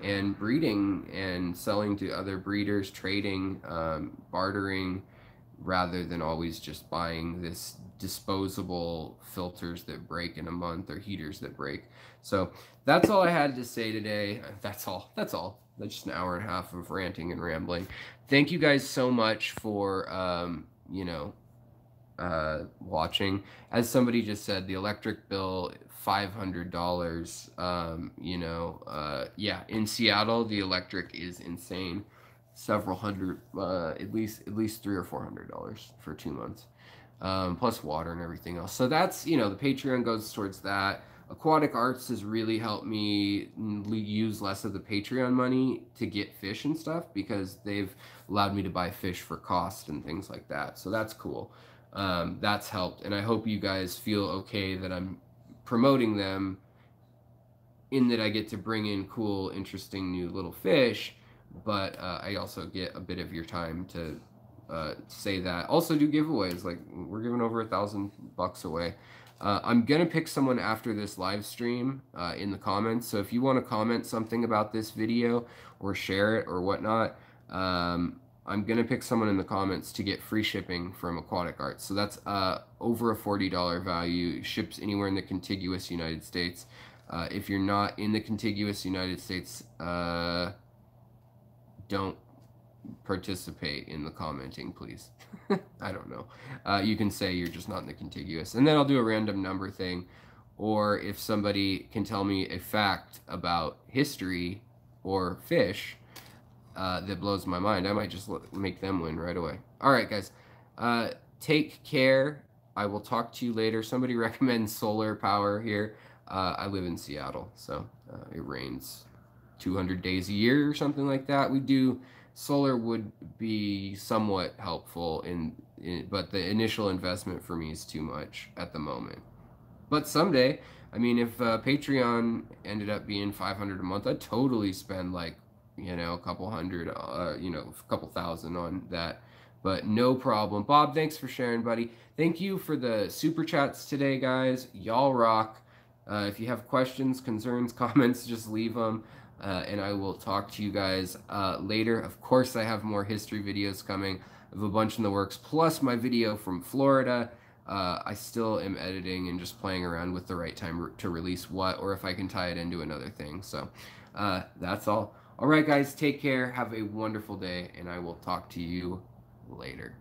and breeding and selling to other breeders, trading, um, bartering rather than always just buying this disposable filters that break in a month or heaters that break. So that's all I had to say today. That's all. That's all. That's just an hour and a half of ranting and rambling. Thank you guys so much for, um, you know, uh, watching. As somebody just said, the electric bill, $500. Um, you know, uh, yeah, in Seattle, the electric is insane several hundred, uh, at least at least three or four hundred dollars for two months, um, plus water and everything else. So that's you know the Patreon goes towards that. Aquatic Arts has really helped me use less of the Patreon money to get fish and stuff because they've allowed me to buy fish for cost and things like that. So that's cool. Um, that's helped, and I hope you guys feel okay that I'm promoting them in that I get to bring in cool, interesting new little fish but uh, I also get a bit of your time to uh, say that. Also, do giveaways. Like we're giving over a thousand bucks away. Uh, I'm gonna pick someone after this live stream uh, in the comments. So if you want to comment something about this video or share it or whatnot, um, I'm gonna pick someone in the comments to get free shipping from Aquatic Arts. So that's uh, over a $40 value. Ships anywhere in the contiguous United States. Uh, if you're not in the contiguous United States, don't participate in the commenting, please. I don't know. Uh, you can say you're just not in the contiguous. And then I'll do a random number thing. Or if somebody can tell me a fact about history or fish uh, that blows my mind, I might just make them win right away. All right, guys. Uh, take care. I will talk to you later. Somebody recommends solar power here. Uh, I live in Seattle, so uh, it rains 200 days a year or something like that. We do solar would be somewhat helpful in, in, but the initial investment for me is too much at the moment. But someday, I mean, if uh, Patreon ended up being 500 a month, I'd totally spend like you know a couple hundred, uh, you know, a couple thousand on that. But no problem. Bob, thanks for sharing, buddy. Thank you for the super chats today, guys. Y'all rock. Uh, if you have questions, concerns, comments, just leave them uh, and I will talk to you guys uh, later. Of course, I have more history videos coming. I have a bunch in the works, plus my video from Florida. Uh, I still am editing and just playing around with the right time to release what, or if I can tie it into another thing. So uh, that's all. All right, guys, take care. Have a wonderful day, and I will talk to you later.